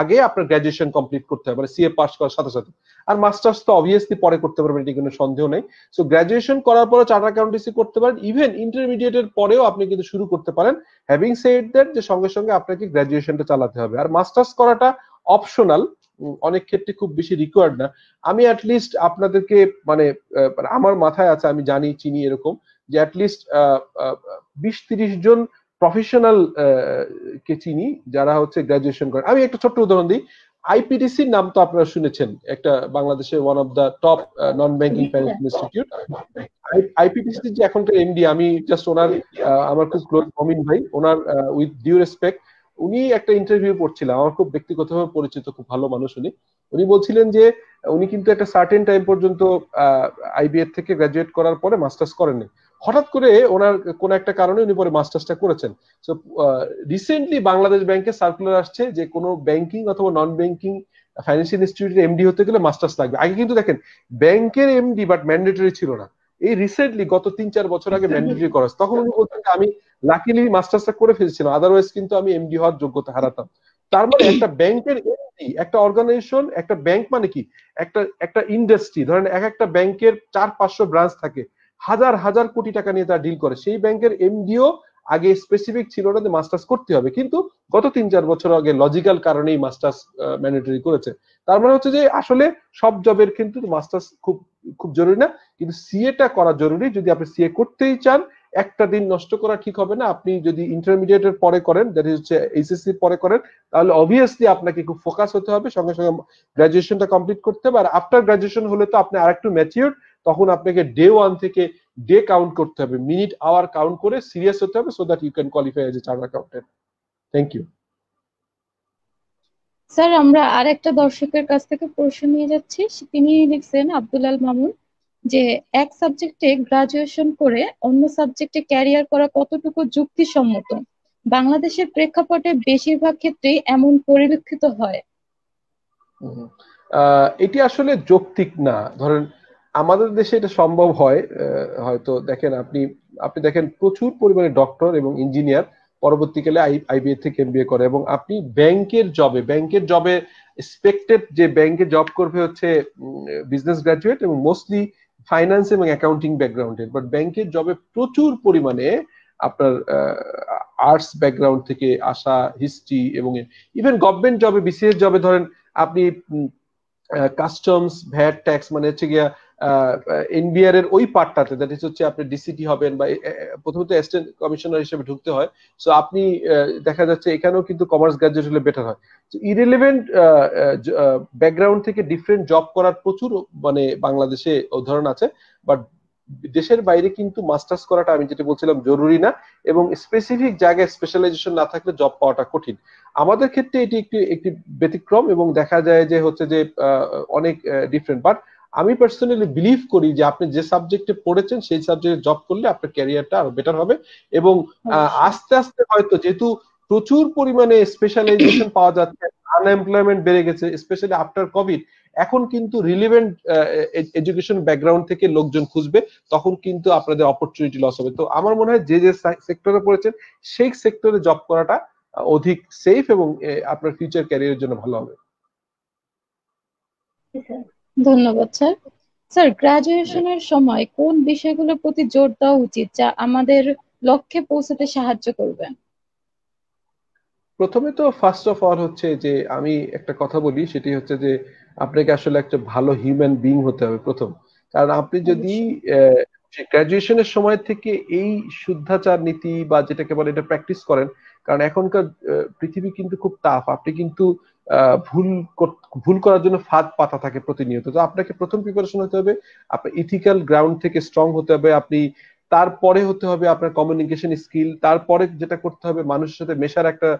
আগে আপনার গ্রাজুয়েশন কমপ্লিট করতে হবে মানে সিএ পাস করার সাথে সাথে। আর মাস্টার্স তো অবভিয়াসলি পরে করতে পারবেন, এটি কোনো সন্দেহ নেই। সো গ্রাজুয়েশন করার পরে চার্টার অ্যাকাউন্টেন্সি করতে পারেন ইভেন ইন্টারমিডিয়েটের পরেও আপনি কিন্তু শুরু করতে পারেন হ্যাভিং সেড দ্যাট যে সঙ্গে সঙ্গে আপনাকে গ্রাজুয়েশনটা চালাতে হবে। আর মাস্টার্স করাটা অপশনাল অনেক ক্ষেত্রে খুব বেশি রিকোয়ার্ড না। আমি অ্যাটলিস্ট আপনাদেরকে মানে আমার মাথায় আছে, আমি জানি, চিনি এরকম। যে অ্যাটলিস্ট বিশ তিরিশ জন প্রফেশনাল কে চিনি যারা হচ্ছে গ্রাজুয়েশন করে। আমি একটা ছোট্ট উদাহরণ দিই। আইপিডিসির নাম তো আপনারা শুনেছেন। একটা বাংলাদেশের one of the top non banking finance institute IPDC যে এখনকার এমডি আমি জাস্ট ওনার আমার খুব ক্লোজ মমিন ভাই। ওনার উইথ ডিউ রেসপেক্ট উনি একটা ইন্টারভিউ পড়ছিলাম। আমার খুব ব্যক্তিগতভাবে পরিচিত খুব ভালো মানুষ উনি। উনি বলছিলেন যে উনি কিন্তু একটা সার্টেন টাইম পর্যন্ত আইবিএ থেকে গ্রাজুয়েট করার পরে মাস্টার্স করেননি। হঠাৎ করে ওনার কোন একটা কারণে উনি পরে মাস্টার্সটা করেছেন। সো রিসেন্টলি বাংলাদেশ ব্যাংকে সার্কুলার আসছে যে কোনো ব্যাংকিং অথবা নন ব্যাংকিং ফাইন্যান্সিয়াল ইনস্টিটিউটের এমডি হতে গেলে মাস্টার্স লাগবে। আগে কিন্তু দেখেন, ব্যাংকের এমডি বাট ম্যান্ডেটরি ছিল না। এই রিসেন্টলি গত তিন চার বছর আগে ম্যান্ডেটরি করা তখন উনি বলছেন যে, আমি লাকিলি মাস্টার্সটা করে ফেলছিলাম আদারওয়াইজ কিন্তু আমি এমডি হওয়ার যোগ্যতা হারাতাম। তার মানে একটা ব্যাংকের এমডি একটা অর্গানাইজেশন একটা ব্যাংক মানে কি? একটা একটা ইন্ডাস্ট্রি ধরেন এক একটা ব্যাংকের চার পাঁচশো ব্রাঞ্চ থাকে। হাজার হাজার কোটি টাকা নিয়ে তারা ডিল করে। সেই ব্যাংকের এমডিও আগে স্পেসিফিক ছিল না যে মাস্টার্স করতে হবে। কিন্তু গত তিন, চার বছর আগে লজিক্যাল কারণেই মাস্টার্স ম্যান্ডেটরি করেছে। তার মানে হচ্ছে যে আসলে সব জবের কিন্তু মাস্টার্স খুব খুব জরুরি না। কিন্তু সিএটা করা জরুরি। যদি আপনি সিএ করতেই চান, একটা দিন নষ্ট করা ঠিক হবে না। আপনি যদি ইন্টারমিডিয়েটের পরে করেন দ্যাট হচ্ছে এইচএসসি পরে করেন, তাহলে অবভিয়াসলি আপনাকে খুব ফোকাস হতে হবে। সঙ্গে সঙ্গে গ্রাজুয়েশনটা কমপ্লিট করতে হবে। আর আফটার গ্রাজুয়েশন হলে তো আপনি আরেকটু ম্যাচিউর তখন আপনাকে ডে ওয়ান থেকে ডে কাউন্ট করতে হবে। মিনিট আওয়ার কাউন্ট করে সিরিয়াস হতে হবে so that you can qualify as a charter accountant thank you sir আমরা আর একটা দর্শকের কাছ থেকে প্রশ্ন নিয়ে যাচ্ছি। তিনি লিখছেন আব্দুল আল মামুন যে এক সাবজেক্টে গ্রাজুয়েশন করে অন্য সাবজেক্টে ক্যারিয়ার করা কতটুকু যুক্তিসম্মত? বাংলাদেশের প্রেক্ষাপটে বেশিরভাগ ক্ষেত্রেই এমন পরিলক্ষিত হয়। এটি আসলে যৌক্তিক না। ধরেন আমাদের দেশে এটা সম্ভব হয় হয়তো দেখেন আপনি আপনি দেখেন প্রচুর পরিমাণে ডক্টর এবং ইঞ্জিনিয়ার পরবর্তীকালে আইবিএ থেকে এমবিএ করে এবং আপনি ব্যাংকের জবে ব্যাংকের জবে এক্সপেক্টেড যে ব্যাংকে জব করবে হচ্ছে বিজনেস গ্রাজুয়েট এবং মোস্টলি ফাইন্যান্স এবং অ্যাকাউন্টিং ব্যাকগ্রাউন্ডের বাট ব্যাংকের জবে প্রচুর পরিমাণে আপনার আর্টস ব্যাকগ্রাউন্ড থেকে আসা হিস্ট্রি এবং ইভেন গভর্নমেন্ট জবে বিসিএস জবে ধরেন আপনি কাস্টমস ভ্যাট ট্যাক্স মানে হচ্ছে গিয়া এনবিআর এর ওই পার্টটাতে দ্যাট ইজ হচ্ছে আপনি ডিসিটি হবেন বা প্রথমত অ্যাসিস্ট্যান্ট কমিশনার হিসেবে ঢুকতে হয়। সো আপনি দেখা যাচ্ছে এখানেও কিন্তু কমার্স গ্রাজুয়েট হলে বেটার হয়। তো ইরেলিভেন্ট ব্যাকগ্রাউন্ড থেকে ডিফারেন্ট জব করার প্রচুর মানে বাংলাদেশে উদাহরণ আছে। বাট দেশের বাইরে কিন্তু মাস্টার্স করাটা আমি যেটা বলছিলাম জরুরি না, এবং স্পেসিফিক জায়গায় স্পেশালাইজেশন না থাকলে জব পাওয়াটা কঠিন। আমাদের ক্ষেত্রে এটি একটি একটি ব্যতিক্রম এবং দেখা যায় যে হচ্ছে যে অনেক ডিফারেন্ট বাট আমি পার্সোনালি বিলিভ করি যে আপনি যে সাবজেক্টে পড়েছেন সেই সাবজেক্টে জব করলে আপনার ক্যারিয়ারটা আরও বেটার হবে এবং আস্তে আস্তে হয়তো যেহেতু প্রচুর পরিমাণে স্পেশালাইজেশন [COUGHS] পাওয়া যাচ্ছে আনএমপ্লয়মেন্ট বেড়ে গেছে স্পেশালি আফটার কোভিড এখন কিন্তু রিলিভেন্ট এডুকেশন ব্যাকগ্রাউন্ড থেকে লোকজন খুঁজবে তখন কিন্তু আপনাদের অপরচুনিটি লস হবে। তো আমার মনে হয় যে যে সেক্টরে পড়েছেন সেই সেক্টরে জব করাটা অধিক সেফ এবং আপনার ফিউচার ক্যারিয়ারের জন্য ভালো হবে। ধন্যবাদ স্যার। স্যার গ্রাজুয়েশনের সময় কোন বিষয়গুলোর প্রতি জোর দেওয়া উচিত যা আমাদের লক্ষ্যে পৌঁছাতে সাহায্য করবে? প্রথমে তো ফার্স্ট অফ অল হচ্ছে যে আমি একটা কথা বলি সেটি হচ্ছে যে আপনাকে আসলে একটা ভালো হিউম্যান বিং হতে হবে প্রথম। কারণ আপনি যদি গ্রাজুয়েশনের সময় থেকে এই শুদ্ধাচার নীতি বা যেটাকে বলে এটা প্র্যাকটিস করেন কারণ এখনকার পৃথিবী কিন্তু খুব টাফ আপনি কিন্তু ভুল ভুল করার জন্য ফাঁদ পাতা থাকে প্রতিনিয়ত। তো আপনাকে প্রথম প্রিপারেশন হতে হবে, আপনার ইথিক্যাল গ্রাউন্ড থেকে স্ট্রং হতে হবে, আপনি তারপরে হতে হবে আপনার কমিউনিকেশন স্কিল তারপরে যেটা করতে হবে মানুষের সাথে মেশার একটা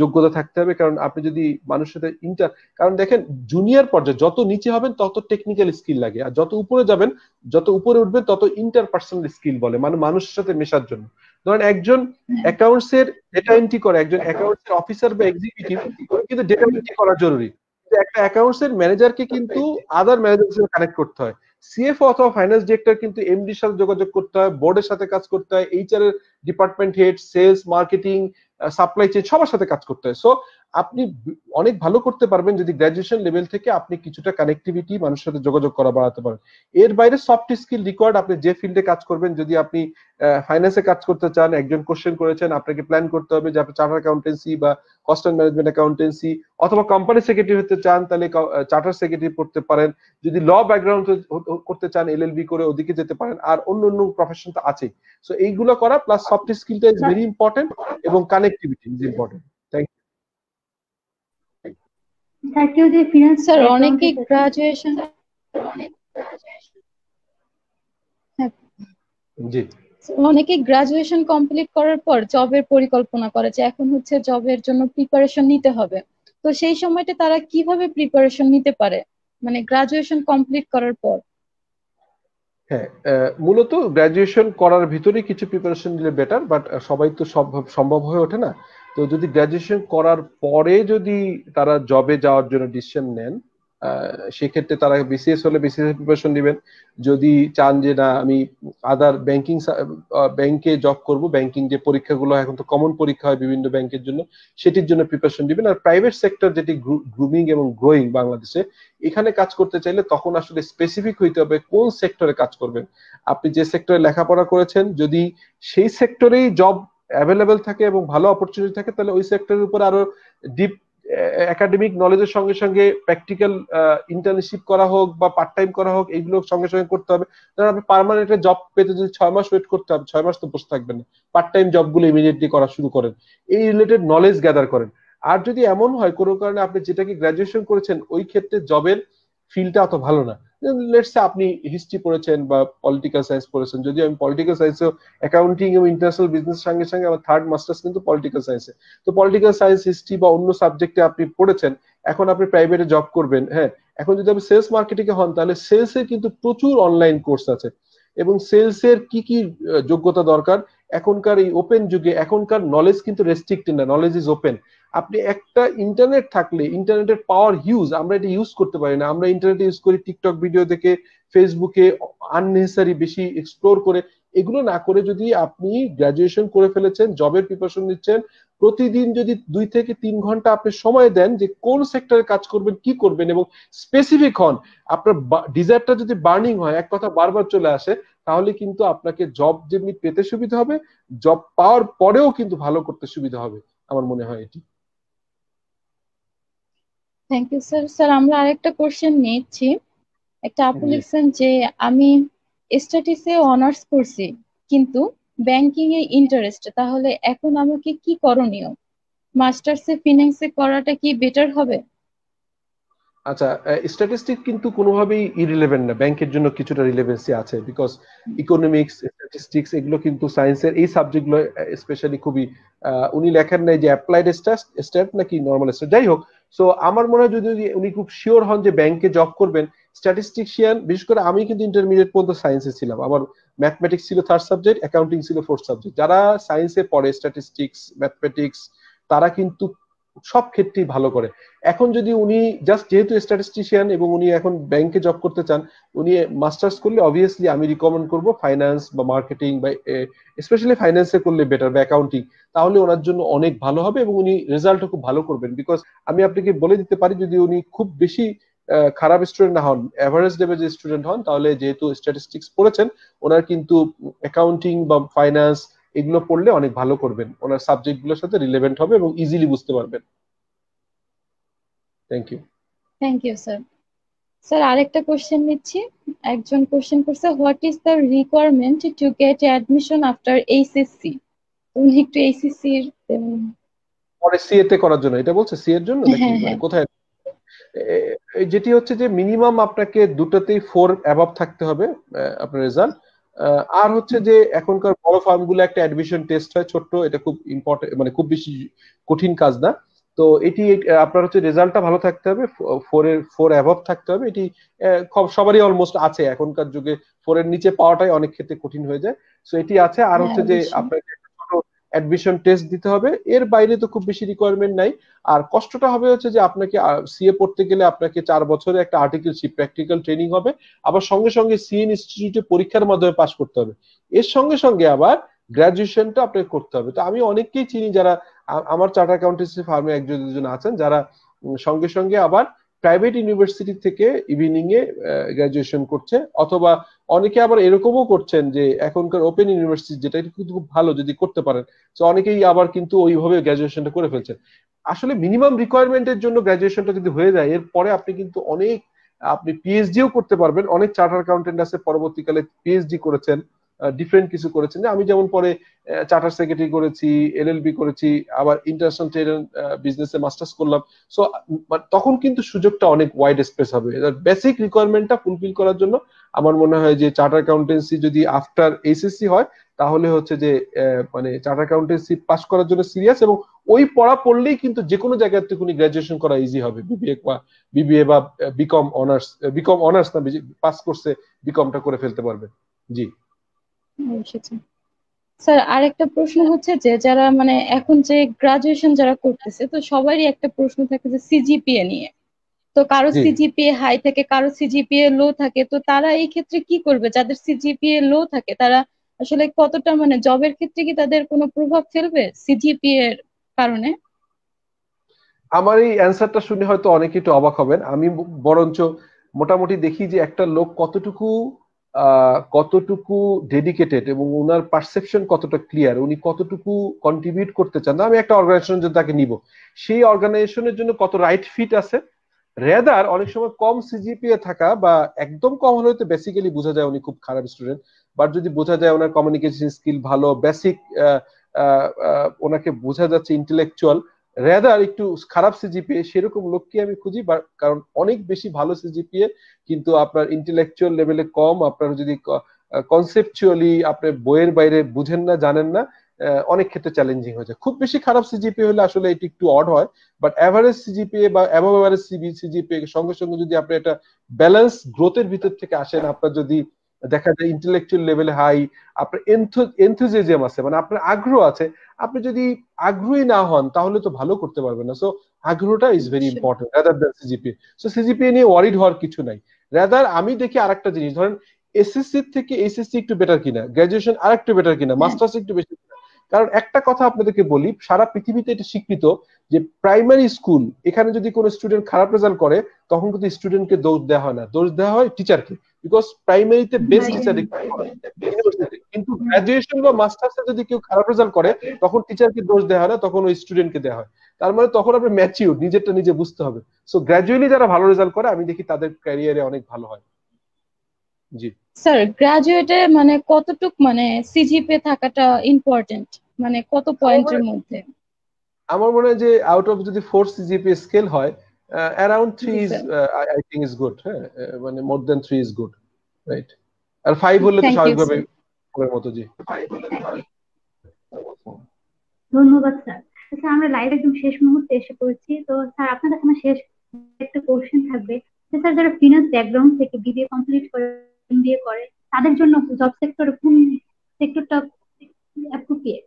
যোগ্যতা থাকতে হবে। কারণ আপনি যদি মানুষের সাথে ইন্টার কারণ দেখেন জুনিয়র পর্যায়ে যত নিচে হবেন, তত টেকনিক্যাল স্কিল লাগে। আর যত উপরে যাবেন, যত উপরে উঠবেন, তত ইন্টার পার্সোনাল স্কিল বলে মানে মানুষের সাথে মেশার জন্য। ধরেন একজন অ্যাকাউন্টস এর ডেটা এন্ট্রি করে একজন অ্যাকাউন্টস এর অফিসার বা এক্সিকিউটিভ কিন্তু ডেটা এন্ট্রি করা জরুরি। একটা অ্যাকাউন্টস এর ম্যানেজারকে কিন্তু আদার ম্যানেজার সাথে কানেক্ট করতে হয়। সিএফও অথবা ফাইন্যান্স ডিরেক্টর কিন্তু এমডির সাথে যোগাযোগ করতে হয় বোর্ডের সাথে কাজ করতে হয় এইচআর এর department head sales marketing supply chain সবার সাথে কাজ করতে হয়। সো আপনি অনেক ভালো করতে পারবেন যদি গ্রাজুয়েশন লেভেল থেকে আপনি কিছুটা কানেক্টিভিটি মানুষের সাথে যোগাযোগ করা বাড়াতে পারেন। এর বাইরে সফট স্কিল রিকোয়ার্ড আপনি যে ফিল্ডে কাজ করবেন যদি আপনি ফাইন্যান্সে কাজ করতে চান একজন কোশ্চেন করেছেন আপনাকে প্ল্যান করতে হবে যে আপনি চার্টার অ্যাকাউন্টেন্সি বা কস্ট অ্যান্ড ম্যানেজমেন্ট অ্যাকাউন্টেন্সি অথবা কোম্পানি সেক্রেটারি হতে চান তাহলে চার্টার সেক্রেটারি পড়তে পারেন। যদি ল ব্যাকগ্রাউন্ড করতে চান এলএলবি করে ওদিকে যেতে পারেন। আর অন্য অন্য প্রফেশন তো আছে সো এইগুলো করা প্লাস সফট স্কিলটা ইজ ভেরি ইম্পর্টেন্ট এবং কানেক্টিভিটি ইজ ইম্পর্টেন্ট থ্যাংক যে ফিনান্স স্যার অনেকে গ্রাজুয়েশন জি। অনেকে গ্রাজুয়েশন কমপ্লিট করার পর জবের পরিকল্পনা করে যে এখন হচ্ছে জবের জন্য প্রিপারেশন নিতে হবে। তো সেই সময়টা তারা কীভাবে প্রিপারেশন নিতে পারে? মানে গ্রাজুয়েশন কমপ্লিট করার পর। হ্যাঁ মূলত গ্রাজুয়েশন করার ভিতরে কিছু প্রিপারেশন নিলে বেটার বাট সবাই তো সম্ভব হয়ে ওঠে না। তো যদি গ্রাজুয়েশন করার পরে যদি তারা জবে যাওয়ার জন্য ডিসিশন নেন সেক্ষেত্রে তারা বিসিএস হলে বিসিএস প্রিপারেশন দিবেন যদি চান যে না, আমি আদার ব্যাংকিং ব্যাংকে জব করব ব্যাংকিং যে পরীক্ষাগুলো এখন তো কমন পরীক্ষা হয় বিভিন্ন ব্যাংকের জন্য, সেটির জন্য প্রিপারেশন দিবেন আর প্রাইভেট সেক্টর যেটি গ্রুমিং এবং গ্রোয়িং বাংলাদেশে, এখানে কাজ করতে চাইলে তখন আসলে স্পেসিফিক হইতে হবে কোন সেক্টরে কাজ করবেন। আপনি যে সেক্টরে লেখাপড়া করেছেন, যদি সেই সেক্টরেই জব অ্যাভেলেবেল থাকে এবং ভালো অপরচুনিটি থাকে, তাহলে ওই সেক্টরের উপর আরও ডিপ একাডেমিক নলেজের সঙ্গে সঙ্গে প্র্যাকটিক্যাল ইন্টার্নশিপ করা হোক বা পার্ট টাইম করা হোক, এইগুলো সঙ্গে সঙ্গে করতে হবে। কারণ আপনি পারমানেন্ট জব পেতে যদি ছয় মাস ওয়েট করতে হবে, ছয় মাস তো বসে থাকবেন না। পার্ট টাইম জবগুলো ইমিডিয়েটলি করা শুরু করেন। এই রিলেটেড নলেজ গ্যাদার করেন। আর যদি এমন হয়, কোনো কারণে আপনি যেটাকে গ্রাজুয়েশন করেছেন, ওই ক্ষেত্রে জবের ফিল্ডটা অত ভালো না। আপনি হিস্ট্রি পড়েছেন বা পলিটিক্যাল সায়েন্স পড়েছেন, যদি আমি পলিটিক্যাল সায়েন্সে অ্যাকাউন্টিং এবং ইন্টারন্যাশনাল বিজনেস সঙ্গে সঙ্গে আমার থার্ড মাস্টার্স কিন্তু পলিটিক্যাল সায়েন্সে তো পলিটিক্যাল সায়েন্স হিস্ট্রি বা অন্য সাবজেক্টে আপনি পড়েছেন, এখন আপনি প্রাইভেটে জব করবেন হ্যাঁ। এখন যদি আপনি সেলস মার্কেটিং হন, তাহলে সেলস কিন্তু প্রচুর অনলাইন কোর্স আছে। এবং সেলস এর কি কি যোগ্যতা দরকার? এখনকার এই ওপেন যুগে এখনকার নলেজ কিন্তু রেস্ট্রিক্টেড না নলেজ ইজ ওপেন আপনি একটা ইন্টারনেট থাকলে ইন্টারনেটের পাওয়ার হিউজ আমরা এটা ইউজ করতে পারি না। আমরা ইন্টারনেট ইউজ করি টিকটক ভিডিও দেখে ফেসবুকে আননেসারি বেশি এক্সপ্লোর করে। এগুলো না করে যদি আপনি গ্রাজুয়েশন করে ফেলেছেন জবের প্রিপারেশন নিচ্ছেন, প্রতিদিন যদি দুই থেকে তিন ঘণ্টা আপনি সময় দেন যে কোন সেক্টরে কাজ করবেন, কি করবেন এবং স্পেসিফিক হন, আপনার ডিজায়ারটা যদি বার্নিং হয়, এক কথা বারবার চলে আসে, তাহলে কিন্তু আপনাকে জব যেমনি পেতে সুবিধা হবে জব পাওয়ার পরেও কিন্তু ভালো করতে সুবিধা হবে। আমার মনে হয় এটি। থ্যাংক ইউ স্যার স্যার আমরা আরেকটা কোশ্চেন নিচ্ছি। একটা আপু লিখছেন যে আমি স্ট্যাটিসে অনার্স করছি কিন্তু ব্যাংকিং এ ইন্টারেস্ট তাহলে এখন আমাকে কি করণীয়? মাস্টার্স মাস্টার্সে ফিনান্সে করাটা কি বেটার হবে? আচ্ছা স্ট্যাটিস্টিক কিন্তু কোনোভাবেই ইরিলেভেন্ট না। ব্যাংকের জন্য কিছুটা রিলেভেন্সি আছে বিকজ ইকোনমিক্স স্ট্যাটিস্টিক্স এগুলো কিন্তু সায়েন্সের এই সাবজেক্টগুলো স্পেশালি খুবই উনি লেখেন নাই যে অ্যাপ্লাইড স্ট্যাট নাকি নর্মাল স্ট্যাট যাই হোক সো আমার মনে হয় যদি উনি খুব শিওর হন যে ব্যাংকে জব করবেন স্ট্যাটিস্টিকশিয়ান বিশেষ করে আমি কিন্তু ইন্টারমিডিয়েট পর্যন্ত সায়েন্সে ছিলাম। আমার ম্যাথমেটিক্স ছিল থার্ড সাবজেক্ট অ্যাকাউন্টিং ছিল ফোর্থ সাবজেক্ট যারা সায়েন্সে পড়ে স্ট্যাটিস্টিক্স ম্যাথমেটিক্স তারা কিন্তু সব ক্ষেত্রেই ভালো করে। এখন যদি উনি জাস্ট যেহেতু স্ট্যাটিস্টিশিয়ান এবং উনি এখন ব্যাংকে জব করতে চান, উনি মাস্টার্স করলে অবভিয়াসলি আমি রিকমেন্ড করব ফাইন্যান্স বা মার্কেটিং বা স্পেশালি ফাইন্যান্সে করলে বেটার বা অ্যাকাউন্টিং তাহলে ওনার জন্য অনেক ভালো হবে এবং উনি রেজাল্টও খুব ভালো করবেন। বিকজ আমি আপনাকে বলে দিতে পারি, যদি উনি খুব বেশি খারাপ স্টুডেন্ট না হন এভারেজ লেভেল যে স্টুডেন্ট হন, তাহলে যেহেতু স্ট্যাটিস্টিক্স পড়েছেন, ওনার কিন্তু অ্যাকাউন্টিং বা ফাইন্যান্স এগুলো পড়লে অনেক ভালো করবেন। ওনার সাবজেক্টগুলোর সাথে রিলেভেন্ট হবে এবং ইজিলি বুঝতে পারবেন। Thank you thank you sir sir আরেকটা কোশ্চেন নিচ্ছি। একজন কোশ্চেন করছে what is the requirement to get admission after HSC উনি একটু এইচএসসি এর পরে সিএ তে করার জন্য। এটা বলছে সি এর জন্য নাকি? হ্যাঁ, মানে হ্যাঁ। কোথায় যেটি হচ্ছে যে মিনিমাম আপনাকে দুটাতেই ফোর অ্যাবাভ থাকতে হবে আপনার রেজাল্ট আর হচ্ছে যে এখনকার বড় ফার্মগুলো একটা অ্যাডমিশন টেস্ট হয় ছোট্ট এটা খুব ইম্পর্টেন্ট মানে খুব বেশি কঠিন কাজ না। তো এটি আপনার হচ্ছে রেজাল্টটা ভালো থাকতে হবে ফোর এর ফোর অ্যাভাব থাকতে হবে। এটি সবারই অলমোস্ট আছে। এখনকার যুগে ফোর এর নিচে পাওয়াটাই অনেক ক্ষেত্রে কঠিন হয়ে যায়। সো এটি আছে। আর হচ্ছে যে আপনাকে অ্যাডমিশন টেস্ট দিতে হবে। এর বাইরে তো খুব বেশি রিকোয়ারমেন্ট নাই। আর কষ্টটা হবে হচ্ছে যে আপনাকে সিএ পড়তে গেলে আপনাকে চার বছরে একটা আর্টিকেলশিপ প্র্যাকটিক্যাল ট্রেনিং হবে। আবার সঙ্গে সঙ্গে সিএন ইনস্টিটিউটে পরীক্ষার মাধ্যমে পাশ করতে হবে। এর সঙ্গে সঙ্গে আবার গ্রাজুয়েশনটা আপনাকে করতে হবে। তো আমি অনেককেই চিনি যারা আমার চার্টার অ্যাকাউন্টেন্সি ফার্মে একজন, দুজন আছেন যারা সঙ্গে সঙ্গে আবার প্রাইভেট ইউনিভার্সিটি থেকে ইভিনিং এ গ্রাজুয়েশন করছে, অথবা অনেকে আবার এরকমও করছেন যে এখনকার ওপেন ইউনিভার্সিটি যেটা কিন্তু খুব ভালো যদি করতে পারেন, তো অনেকেই আবার কিন্তু ওইভাবে গ্রাজুয়েশনটা করে ফেলছেন। আসলে মিনিমাম রিকোয়ারমেন্টের জন্য গ্রাজুয়েশনটা যদি হয়ে যায় এরপরে আপনি কিন্তু অনেক, আপনি পিএইচডিও করতে পারবেন, অনেক চার্টার অ্যাকাউন্টেন্ট আছে, পরবর্তীকালে পিএইচডি করেছেন ডিফারেন্ট কিছু করেছেন। যে আমি যেমন পরে চার্টার সেক্রেটারি করেছি এলএলবি করেছি, আবার ইন্টারন্যাশনাল ট্রেড বিজনেসে মাস্টার্স করলাম। সো তখন কিন্তু সুযোগটা অনেক ওয়াইড স্পেস হবে। বেসিক রিকোয়ারমেন্টটা ফুলফিল করার জন্য আমার মনে হয় যে চার্টার অ্যাকাউন্টেন্সি যদি আফটার এইচএসসি হয়, তাহলে হচ্ছে যে মানে চার্টার অ্যাকাউন্টেন্সি পাস করার জন্য সিরিয়াস এবং ওই পড়া পড়লেই কিন্তু যে কোনো থেকে উনি গ্রাজুয়েশন করা ইজি হবে। বিবিএ বা বিবিএ বা বিকম অনার্স বিকম অনার্স না পাস করছে বিকমটা করে ফেলতে পারবে। জি। স্যার আরেকটা প্রশ্ন হচ্ছে যে যারা মানে এখন যে গ্রাজুয়েশন যারা করতেছে তো সবারই একটা প্রশ্ন থাকে যে সিজিপিএ নিয়ে। তো কারও সিজিপিএ হাই থাকে কারও সিজিপিএ লো থাকে তো তারা এই ক্ষেত্রে কি করবে? যাদের সিজিপিএ লো থাকে তারা আসলে কতটা মানে জবের ক্ষেত্রে কি তাদের কোনো প্রভাব ফেলবে সিজিপিএ এর কারণে? আমার এই অ্যান্সারটা শুনে হয়তো অনেকে একটু অবাক হবেন। আমি বরঞ্চ মোটামুটি দেখি যে একটা লোক কতটুকু কতটুকু ডেডিকেটেড এবং ওনার পারসেপশন কতটা ক্লিয়ার উনি কতটুকু কন্ট্রিবিউট করতে চান? আমি একটা অর্গানাইজেশন যদি তাকে নিব। সেই অর্গানাইজেশনের জন্য কত রাইট ফিট আছে? রেদার অনেক সময় কম সিজিপিএ থাকা বা একদম কম হলে তো বেসিক্যালি বোঝা যায় উনি খুব খারাপ স্টুডেন্ট বাট যদি বোঝা যায় ওনার কমিউনিকেশন স্কিল ভালো বেসিক ওনাকে বোঝা যাচ্ছে ইন্টেলেকচুয়াল রেদার একটু খারাপ সিজিপিএ সেরকম লোককে আমি খুঁজি কারণ অনেক বেশি ভালো সিজিপিএ কিন্তু আপনার ইন্টেলেকচুয়াল লেভেলে কম, আপনার যদি কনসেপচুয়ালি আপনি বইয়ের বাইরে বুঝেন না, জানেন না অনেক ক্ষেত্রে চ্যালেঞ্জিং হয়ে যায়। খুব বেশি খারাপ সিজিপি হলে আসলে এটি একটু অড হয় বাট অ্যাভারেজ সিজিপিএ বা অ্যাভাব অ্যাভারেজ সিজিপিএ সঙ্গে সঙ্গে যদি আপনি একটা ব্যালেন্স গ্রোথের ভিতর থেকে আসেন, আপনার যদি দেখা যায় ইন্টেলেকচুয়াল লেভেলে হাই আপনার এনথুজিয়াম আছে মানে আপনার আগ্রহ আছে আপনি যদি আগ্রহী না হন তাহলে তো ভালো করতে পারবেন না। সো আগ্রহটা is very important rather than CGP so CGPA নিয়ে ওয়ারিড হওয়ার কিছু নাই। রাদার আমি দেখি আরেকটা জিনিস ধরেন এসএসসি থেকে এসএসসি একটু বেটার কিনা গ্রাজুয়েশন আর একটু বেটার কিনা মাস্টার্স একটু বেশি কারণ একটা কথা আপনাদেরকে বলি সারা পৃথিবীতে এটা স্বীকৃত যে প্রাইমারি স্কুল এখানে যদি কোনো স্টুডেন্ট খারাপ রেজাল্ট করে তখন কিন্তু স্টুডেন্টকে দোষ দেওয়া হয় না। দোষ দেওয়া হয় টিচারকে বিকজ প্রাইমারিতে বেস্ট টিচার কিন্তু গ্রাজুয়েশন বা মাস্টার্সে যদি কেউ খারাপ রেজাল্ট করে তখন টিচারকে দোষ দেওয়া হয় না তখন ওই স্টুডেন্টকে দেওয়া হয়। তার মানে তখন আপনি ম্যাচিউর নিজেরটা নিজে বুঝতে হবে। সো গ্রাজুয়ালি যারা ভালো রেজাল্ট করে আমি দেখি তাদের ক্যারিয়ারে অনেক ভালো হয়। জি। স্যার গ্রাজুয়েটে মানে কতটুক মানে সিজিপি থাকাটা ইম্পর্টেন্ট মানে কত পয়েন্টের মধ্যে? আমার মনে হয় যে আউট অফ যদি ফোর সিজিপি স্কেল হয় around three is I think is good হ্যাঁ মানে more than three is good right R five হলে তো স্বাভাবিকভাবে মতো জি। ধন্যবাদ স্যার আচ্ছা আমরা লাইভ একদম শেষ মুহূর্তে এসে পড়েছি। তো স্যার আপনার কাছে আমার শেষ একটা কোশ্চেন থাকবে। স্যার যারা ফিনান্স ব্যাকগ্রাউন্ড থেকে বিবিএ কমপ্লিট করে এমবিএ করে তাদের জন্য জব সেক্টর কোন সেক্টরটা অ্যাপ্রোপ্রিয়েট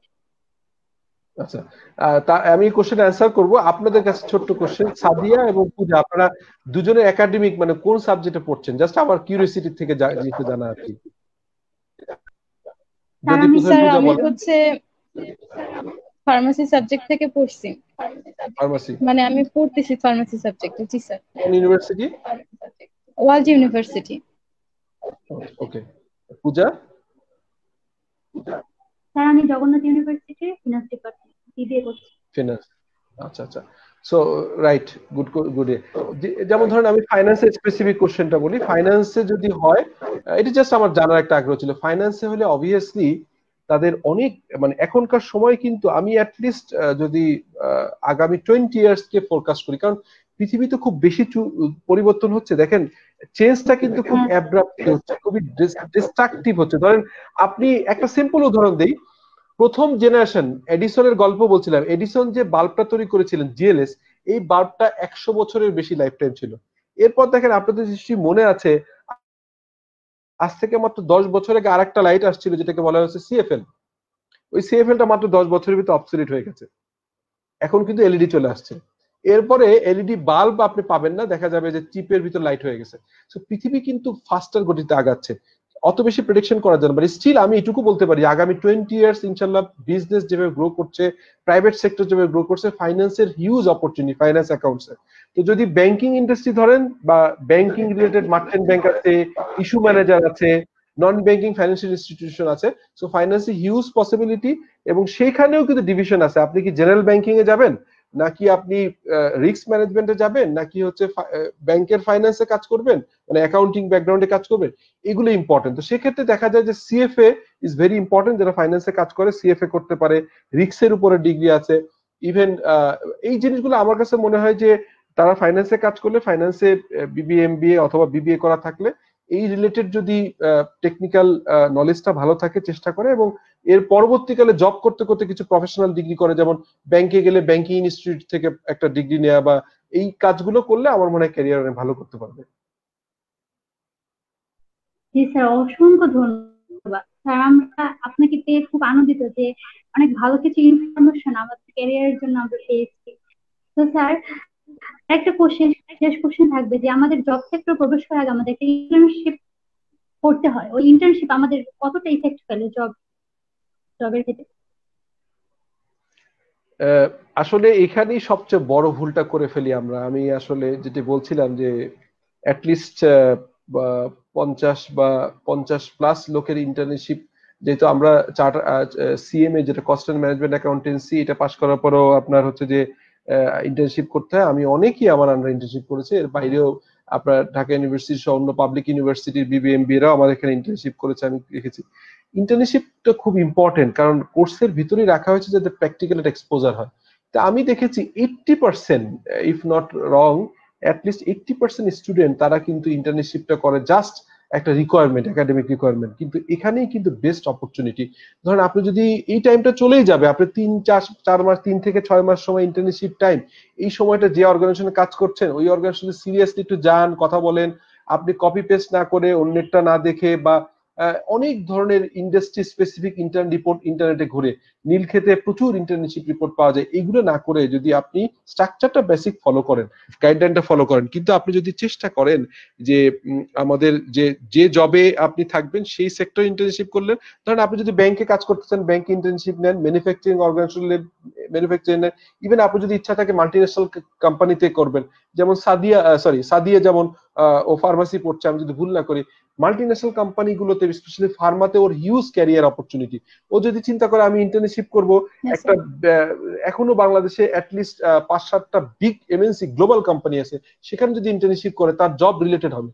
আচ্ছা। তা আমি কোশ্চেন অ্যান্সার করব। আপনাদের কাছে ছোট্ট কোশ্চেন সাদিয়া এবং পূজা আপনারা দুজনে একাডেমিক মানে কোন সাবজেক্টে পড়ছেন? জাস্ট আমার কিউরিওসিটি থেকে যেতে জানা আর কি। স্যার আমি হচ্ছে ফার্মাসি সাবজেক্ট থেকে পড়ছি। ফার্মাসি মানে আমি পড়তেছি ফার্মাসি সাবজেক্টে জি স্যার। কোন ইউনিভার্সিটি ওয়ালজি ইউনিভার্সিটি ওকে পূজা? স্যার আমি জগন্নাথ ইউনিভার্সিটির ফিনান্স ডিপার্টমেন্ট বিবিএ করছি ফিনান্স আচ্ছা আচ্ছা। সো রাইট গুড গুড যেমন ধরেন আমি ফাইন্যান্সের স্পেসিফিক কোশ্চেনটা বলি ফাইন্যান্সে যদি হয় এটা জাস্ট আমার জানার একটা আগ্রহ ছিল। ফাইন্যান্সে হলে অবভিয়াসলি তাদের অনেক মানে এখনকার সময় কিন্তু আমি অ্যাটলিস্ট যদি আগামী টোয়েন্টি ইয়ার্স কে ফোরকাস্ট করি, কারণ পৃথিবীতে খুব বেশি পরিবর্তন হচ্ছে। দেখেন চেঞ্জটা কিন্তু খুব অ্যাব্রাপ্ট হচ্ছে, খুবই ডিস্ট্রাকটিভ হচ্ছে। ধরেন, আপনি একটা সিম্পল উদাহরণ দেই প্রথম জেনারেশন এডিসনের গল্প বলছিলাম। এডিসন যে বাল্বটা তৈরি করেছিলেন জিএলএস এই বাল্বটা একশো বছরের বেশি লাইফ টাইম ছিল। এরপর দেখেন আপনাদের নিশ্চয়ই মনে আছে, আজ থেকে মাত্র দশ বছর আগে আর একটা লাইট আসছিল, যেটাকে বলা হয়েছে সিএফএল ওই সিএফএলটা মাত্র দশ বছরের ভিতরে অবসলিট হয়ে গেছে। এখন কিন্তু এলইডি চলে আসছে। এরপরে এলইডি বাল্ব আপনি পাবেন না, দেখা যাবে যে চিপের ভিতর লাইট হয়ে গেছে। পৃথিবী কিন্তু ফাস্টার গতিতে আগাচ্ছে। অত বেশি প্রেডিকশন করা যায় না বাট স্টিল আমি এটুকু বলতে পারি, আগামী টোয়েন্টি ইয়ার্স ইনশাল্লাহ বিজনেস যেভাবে গ্রো করছে প্রাইভেট সেক্টর যেভাবে গ্রো করছে ফাইন্যান্সের হিউজ অপরচুনিটি ফাইন্যান্স অ্যাকাউন্টসে তো যদি ব্যাংকিং ইন্ডাস্ট্রি ধরেন, বা ব্যাংকিং রিলেটেড মার্চেন্ট ব্যাংক আছে ইস্যু ম্যানেজার আছে নন ব্যাংকিং ফাইন্যান্সিয়াল ইনস্টিটিউশন আছে সো ফাইন্যান্সে হিউজ পসিবিলিটি এবং সেইখানেও কিন্তু ডিভিশন আছে। আপনি কি জেনারেল ব্যাংকিং এ যাবেন? নাকি আপনি রিস্ক ম্যানেজমেন্টে যাবেন, নাকি হচ্ছে ব্যাংকের ফাইন্যান্সে কাজ করবেন মানে অ্যাকাউন্টিং ব্যাকগ্রাউন্ডে কাজ করবেন, এগুলো ইম্পর্টেন্ট তো সেক্ষেত্রে দেখা যায় যে সিএফএ ইজ ভেরি ইম্পর্টেন্ট যারা ফাইন্যান্সে কাজ করে সিএফএ করতে পারে রিক্সের উপরে ডিগ্রি আছে ইভেন এই জিনিসগুলো আমার কাছে মনে হয় যে তারা ফাইন্যান্সে কাজ করলে ফাইন্যান্সে বিবিএ এমবিএ অথবা বিবিএ করা থাকলে, এই রিলেটেড যদি টেকনিক্যাল নলেজটা ভালো থাকে, চেষ্টা করে এবং এর পরবর্তীকালে জব করতে করতে কিছু প্রফেশনাল ডিগ্রি করে, যেমন ব্যাংকে গেলে ব্যাংকিং ইনস্টিটিউট থেকে একটা ডিগ্রি নেওয়া বা এই কাজগুলো করলে আমার মনে হয় ক্যারিয়ার অনেক ভালো করতে পারবে। জি স্যার অসংখ্য ধন্যবাদ। স্যার আমরা আপনাকে পেয়ে খুব আনন্দিত যে অনেক ভালো কিছু ইনফরমেশন আমাদের ক্যারিয়ারের জন্য আমরা পেয়েছি। তো স্যার একটা কোশ্চেন শেষ কোশ্চেন থাকবে যে আমাদের জব সেক্টর প্রবেশ করার আগে আমাদের একটা ইন্টার্নশিপ করতে হয়। ওই ইন্টার্নশিপ আমাদের কতটা ইফেক্ট ফেলে জব জবের ক্ষেত্রে আসলে এখানেই সবচেয়ে বড় ভুলটা করে ফেলি আমরা। আমি আসলে যেটি বলছিলাম যে অ্যাটলিস্ট পঞ্চাশ বা পঞ্চাশ প্লাস লোকের ইন্টার্নশিপ যেহেতু আমরা সিএমএ যেটা কস্ট অ্যান্ড ম্যানেজমেন্ট অ্যাকাউন্টেন্সি এটা পাশ করার পরও আপনার হচ্ছে যে ইন্টার্নশিপ করতে হয়। আমি অনেকই আমার আন্ডার ইন্টার্নশিপ করেছি। এর বাইরেও আপনার ঢাকা ইউনিভার্সিটি সহ অন্য পাবলিক ইউনিভার্সিটির বিবিএমবি এরাও আমাদের এখানে ইন্টার্নশিপ করেছে, আমি দেখেছি। ইন্টার্নশিপটা খুব ইম্পর্টেন্ট কারণ কোর্সের ভিতরেই রাখা হয়েছে যাতে প্র্যাকটিক্যাল এক্সপোজার হয়। তা আমি দেখেছি eighty percent if not wrong at least eighty percent student তারা কিন্তু ইন্টার্নশিপটা করে জাস্ট একটা রিকোয়ারমেন্ট একাডেমিক রিকোয়ারমেন্ট কিন্তু এখানেই কিন্তু বেস্ট অপরচুনিটি ধরেন আপনি যদি এই টাইমটা চলেই যাবে, আপনি তিন, চার চার মাস, তিন থেকে ছয় মাস সময় ইন্টার্নশিপ টাইম এই সময়টা যে অর্গানাইজেশনে কাজ করছেন, ওই অর্গানাইজেশনে সিরিয়াসলি একটু যান, কথা বলেন, আপনি কপি পেস্ট না করে অন্যেরটা না দেখে বা অনেক ধরনের ইন্ডাস্ট্রি স্পেসিফিক ইন্টার্ন রিপোর্ট ইন্টারনেটে ঘুরে। নীলক্ষেতে প্রচুর ইন্টার্নশিপ রিপোর্ট পাওয়া যায়। এগুলো না করে যদি আপনি স্ট্রাকচারটা বেসিক ফলো করেন গাইডলাইনটা ফলো করেন, কিন্তু আপনি যদি চেষ্টা করেন যে আমাদের যে যে জবে আপনি থাকবেন, সেই সেক্টর ইন্টার্নশিপ করলেন ধরেন আপনি যদি ব্যাংকে কাজ করতে চান ব্যাংকে ইন্টার্নশিপ নেন ম্যানুফ্যাকচারিং অর্গানাইজেশন ম্যানুফ্যাকচারিং নেন ইভেন আপনি যদি ইচ্ছা থাকে মাল্টিনেশনাল কোম্পানিতে করবেন, যেমন সাদিয়া সরি সাদিয়া যেমন ও ফার্মাসি পড়ছে আমি যদি ভুল না করি মাল্টিন্যাশনাল কোম্পানিগুলোতে স্পেশালি ফার্মাতে ওর হিউজ ক্যারিয়ার অপরচুনিটি ও যদি চিন্তা করে আমি ইন্টার্নশিপ করব একটা এখনও বাংলাদেশে অ্যাটলিস্ট পাঁচ সাতটা বিগ এমএনসি গ্লোবাল কোম্পানি আছে সেখানে যদি ইন্টার্নশিপ করে তার জব রিলেটেড হবে।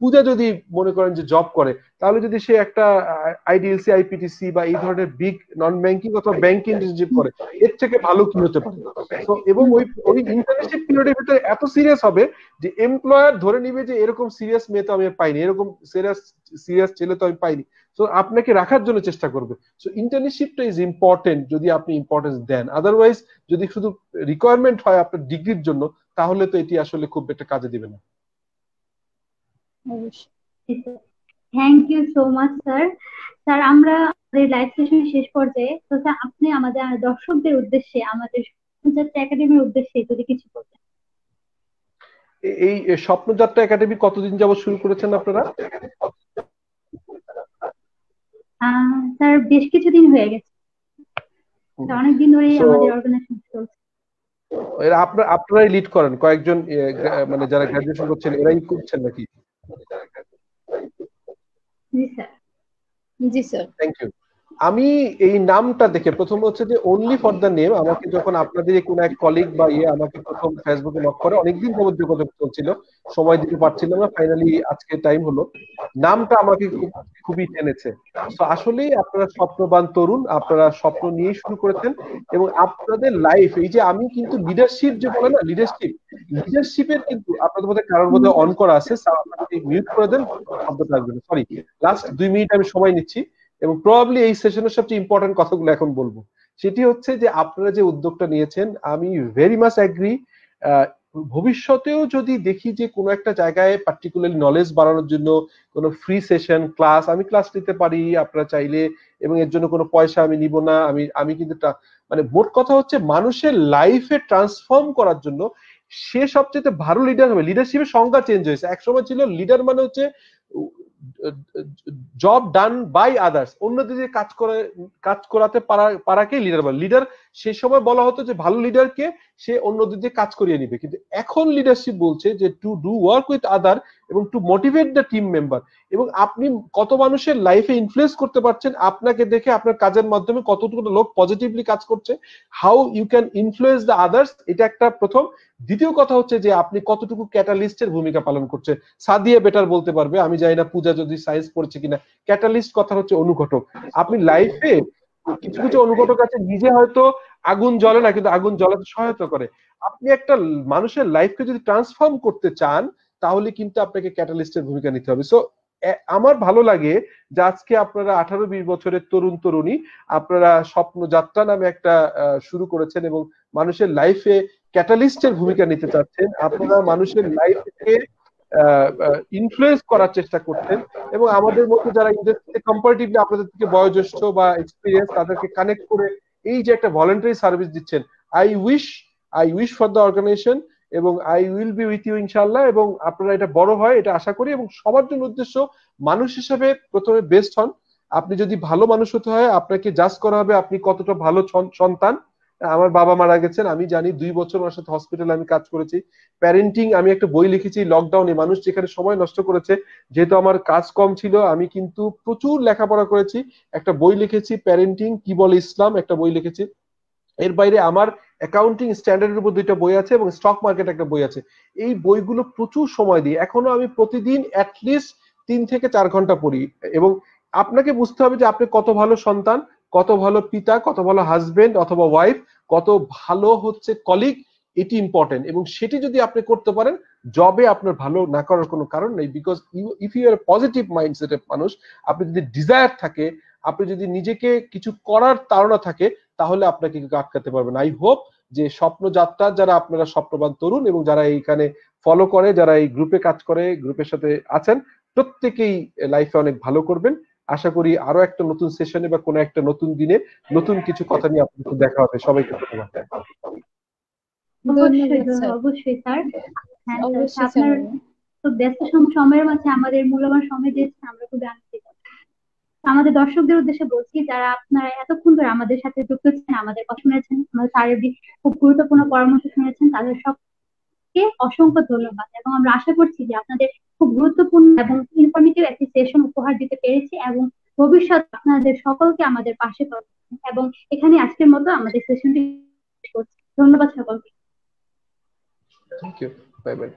পূজা যদি মনে করেন যে জব করে তাহলে যদি সে একটা আইডিএলসি আইপিটিসি বা এই ধরনের বিগ নন ব্যাংকিং অথবা ব্যাংক ইন্টার্নশিপ করে, এর থেকে ভালো কি হতে পারে? এবং ওই ওই ইন্টার্নশিপ পিরিয়ডের ভিতরে এত সিরিয়াস হবে যে এমপ্লয়ার ধরে নিবে যে এরকম সিরিয়াস মেয়ে তো আমি পাইনি, এরকম সিরিয়াস সিরিয়াস ছেলে তো আমি পাইনি। তো আপনাকে রাখার জন্য চেষ্টা করবে। সো ইন্টার্নশিপটা ইজ ইম্পর্টেন্ট যদি আপনি ইম্পর্টেন্স দেন। আদারওয়াইজ যদি শুধু রিকোয়ারমেন্ট হয় আপনার ডিগ্রির জন্য, তাহলে তো এটি আসলে খুব একটা কাজে দিবে না। Thank you so much sir sir আমরা আমাদের লাইভ সেশন শেষ পর্যায়ে তো স্যার আপনি আমাদের দর্শকদের উদ্দেশ্যে আমাদের একাডেমির উদ্দেশ্যে যদি কিছু বলতেন। এই স্বপ্নযাত্রা একাডেমি কতদিন যাবত শুরু করেছেন আপনারা? স্যার বেশ কিছুদিন হয়ে গেছে। অনেকদিন ধরেই আমাদের অর্গানাইজেশন চলছে। আপনারা আপনারাই লিড করেন। কয়েকজন মানে যারা গ্রাজুয়েশন করছেন এরাই করছেন নাকি? জি স্যার জি স্যার থ্যাংক ইউ আমি এই নামটা দেখে প্রথম হচ্ছে যে অনলি ফর দ্য নেম আমাকে যখন আপনাদের কোন এক কলিগ বা ইয়ে আমাকে প্রথম ফেসবুকে লক করে, অনেকদিন যাবত যোগাযোগ চলছিল, সময় দিতে পারছিলাম না ফাইনালি আজকে টাইম হলো। নামটা আমাকে খুবই টেনেছে তো আসলেই আপনারা স্বপ্নবান তরুণ, আপনারা স্বপ্ন নিয়ে শুরু করেছেন এবং আপনাদের লাইফ এই যে আমি কিন্তু লিডারশিপ যে বলে না লিডারশিপ লিডারশিপের কিন্তু আপনাদের মধ্যে কারোর মধ্যে অন করা আছে মিউট করে দেন, শব্দটা আসবে সরি লাস্ট দুই মিনিট আমি সময় নিচ্ছি। এবং প্রবাবলি এই সেশনের সবচেয়ে ইম্পর্টেন্ট কথাগুলো এখন বলব। সেটি হচ্ছে যে আপনারা যে উদ্যোগটা নিয়েছেন, আমি ভেরি মাচ অ্যাগ্রি ভবিষ্যতেও যদি দেখি যে কোনো একটা জায়গায় পার্টিকুলারলি নলেজ বাড়ানোর জন্য কোনো ফ্রি সেশন ক্লাস আমি ক্লাস নিতে পারি, আপনারা চাইলে, এবং এর জন্য কোনো পয়সা আমি নিব না, আমি আমি কিন্তু মানে মোট কথা হচ্ছে মানুষের লাইফে ট্রান্সফর্ম করার জন্য সে সবচেয়ে ভালো লিডার হবে। লিডারশিপের সংজ্ঞা চেঞ্জ হয়েছে। একসময় ছিল লিডার মানে হচ্ছে জব ডান বাই আদার্স অন্যদের কাজ করে, কাজ করাতে পারা, পারাকে লিডার বলে। লিডার সে সময় বলা হতো যে, ভালো লিডারকে সে অন্যদের দিয়ে কাজ করিয়ে নিবে। কিন্তু এখন লিডারশিপ বলছে যে to do work with other এবং to motivate the team member এবং আপনি কত মানুষের লাইফে ইনফ্লুয়েন্স করতে পারছেন, আপনাকে দেখে আপনার কাজের মাধ্যমে কতটুকু লোক পজিটিভলি কাজ করছে how you can influence the others এটা একটা প্রথম। দ্বিতীয় কথা হচ্ছে যে আপনি কতটুকু ক্যাটালিস্টের ভূমিকা পালন করছে। সাদিয়া বেটার বলতে পারবে, আমি জানি না পূজা যদি সায়েন্স পড়ছে কিনা। ক্যাটালিস্ট কথা হচ্ছে অনুঘটক। আপনি লাইফে কিছু কিছু অনুঘটক আছে, নিজে হয়তো আগুন জ্বলে না, কিন্তু আগুন জ্বলাতে সহায়তা করে। আপনি একটা মানুষের লাইফকে যদি ট্রান্সফর্ম করতে চান তাহলে কিন্তু আপনাকে ক্যাটালিস্টের ভূমিকা নিতে হবে। সো আমার ভালো লাগে যে আজকে আপনারা আঠারো বিশ বছরের তরুণ তরুণী, আপনারা স্বপ্ন যাত্রা নামে একটা শুরু করেছেন এবং মানুষের লাইফে ক্যাটালিস্টের ভূমিকা নিতে চাচ্ছেন। আপনারা মানুষের লাইফকে ইনফ্লুয়েন্স করার চেষ্টা করছেন এবং আমাদের মধ্যে যারা কম্পারেটিভলি আপনাদের থেকে বয়োজ্যেষ্ঠ বা এক্সপিরিয়েন্স তাদেরকে কানেক্ট করে এই যে একটা ভলেন্টারি সার্ভিস দিচ্ছেন I wish I wish for the organisation এবং I will be with you ইনশাল্লাহ এবং আপনারা এটা বড় হয়, এটা আশা করি এবং সবার জন্য উদ্দেশ্য মানুষ হিসেবে প্রথমে বেস্ট হন। আপনি যদি ভালো মানুষ হতে হয়, আপনাকে জাজ করা হবে আপনি কতটা ভালো সন্তান। আমার বাবা মারা গেছেন, আমি জানি দুই বছর ওনার সাথে হসপিটালে আমি কাজ করেছি। প্যারেন্টিং আমি একটা বই লিখেছি লকডাউনে মানুষ যেখানে সময় নষ্ট করেছে, যেহেতু আমার কাজ কম ছিল, আমি কিন্তু প্রচুর লেখাপড়া করেছি। একটা বই লিখেছি প্যারেন্টিং কি বলে ইসলাম? একটা বই লিখেছি। এর বাইরে আমার অ্যাকাউন্টিং স্ট্যান্ডার্ডের উপর দুইটা বই আছে এবং স্টক মার্কেট একটা বই আছে। এই বইগুলো প্রচুর সময় দিই এখনও আমি প্রতিদিন অ্যাটলিস্ট তিন থেকে চার ঘণ্টা পড়ি এবং আপনাকে বুঝতে হবে যে আপনি কত ভালো সন্তান, কত ভালো পিতা, কত ভালো হাজবেন্ড অথবা ওয়াইফ কত ভালো হচ্ছে কলিগ এটি ইম্পর্টেন্ট এবং সেটি যদি আপনি করতে পারেন জবে আপনার ভালো না করার কোনো কারণ নেই because you if you are positive মাইন্ডসেটের মানুষ, আপনি যদি ডিজায়ার থাকে, আপনি যদি নিজেকে কিছু করার তাড়না থাকে তাহলে আপনাকে কেউ আটকাতে পারবেন আই হোপ যে স্বপ্ন যাত্রা যারা আপনারা স্বপ্নবান তরুণ এবং যারা এইখানে ফলো করে যারা এই গ্রুপে কাজ করে গ্রুপের সাথে আছেন প্রত্যেকেই লাইফে অনেক ভালো করবেন। আশা করি আরও একটা নতুন সেশনে বা কোনো একটা নতুন দিনে নতুন কিছু কথা নিয়ে আপনাদের দেখা হবে। সবাইকে ধন্যবাদ। অবশ্যই স্যার। হ্যাঁ, আপনার তো ব্যস্ত সময়ের মাঝে আমাদের মূল্যবান সময় দিয়েছেন আমরা খুবই আনন্দিত। আমাদের দর্শকদের উদ্দেশ্যে বলছি, যারা আপনারা এতক্ষণ ধরে আমাদের সাথে যুক্ত ছিলেন, আমাদের কথা শুনেছেন, আমাদের স্যারের খুব গুরুত্বপূর্ণ পরামর্শ শুনেছেন, তাদের সবকে অসংখ্য ধন্যবাদ। এবং আমরা আশা করছি যে আপনাদের খুব গুরুত্বপূর্ণ এবং ইনফরমেটিভ একটি সেশন উপহার দিতে পেরেছি এবং ভবিষ্যৎ আপনাদের সকলকে আমাদের পাশে এবং এখানে আজকের মতো আমাদের সেশনটি ধন্যবাদ সকলকে। Thank you bye bye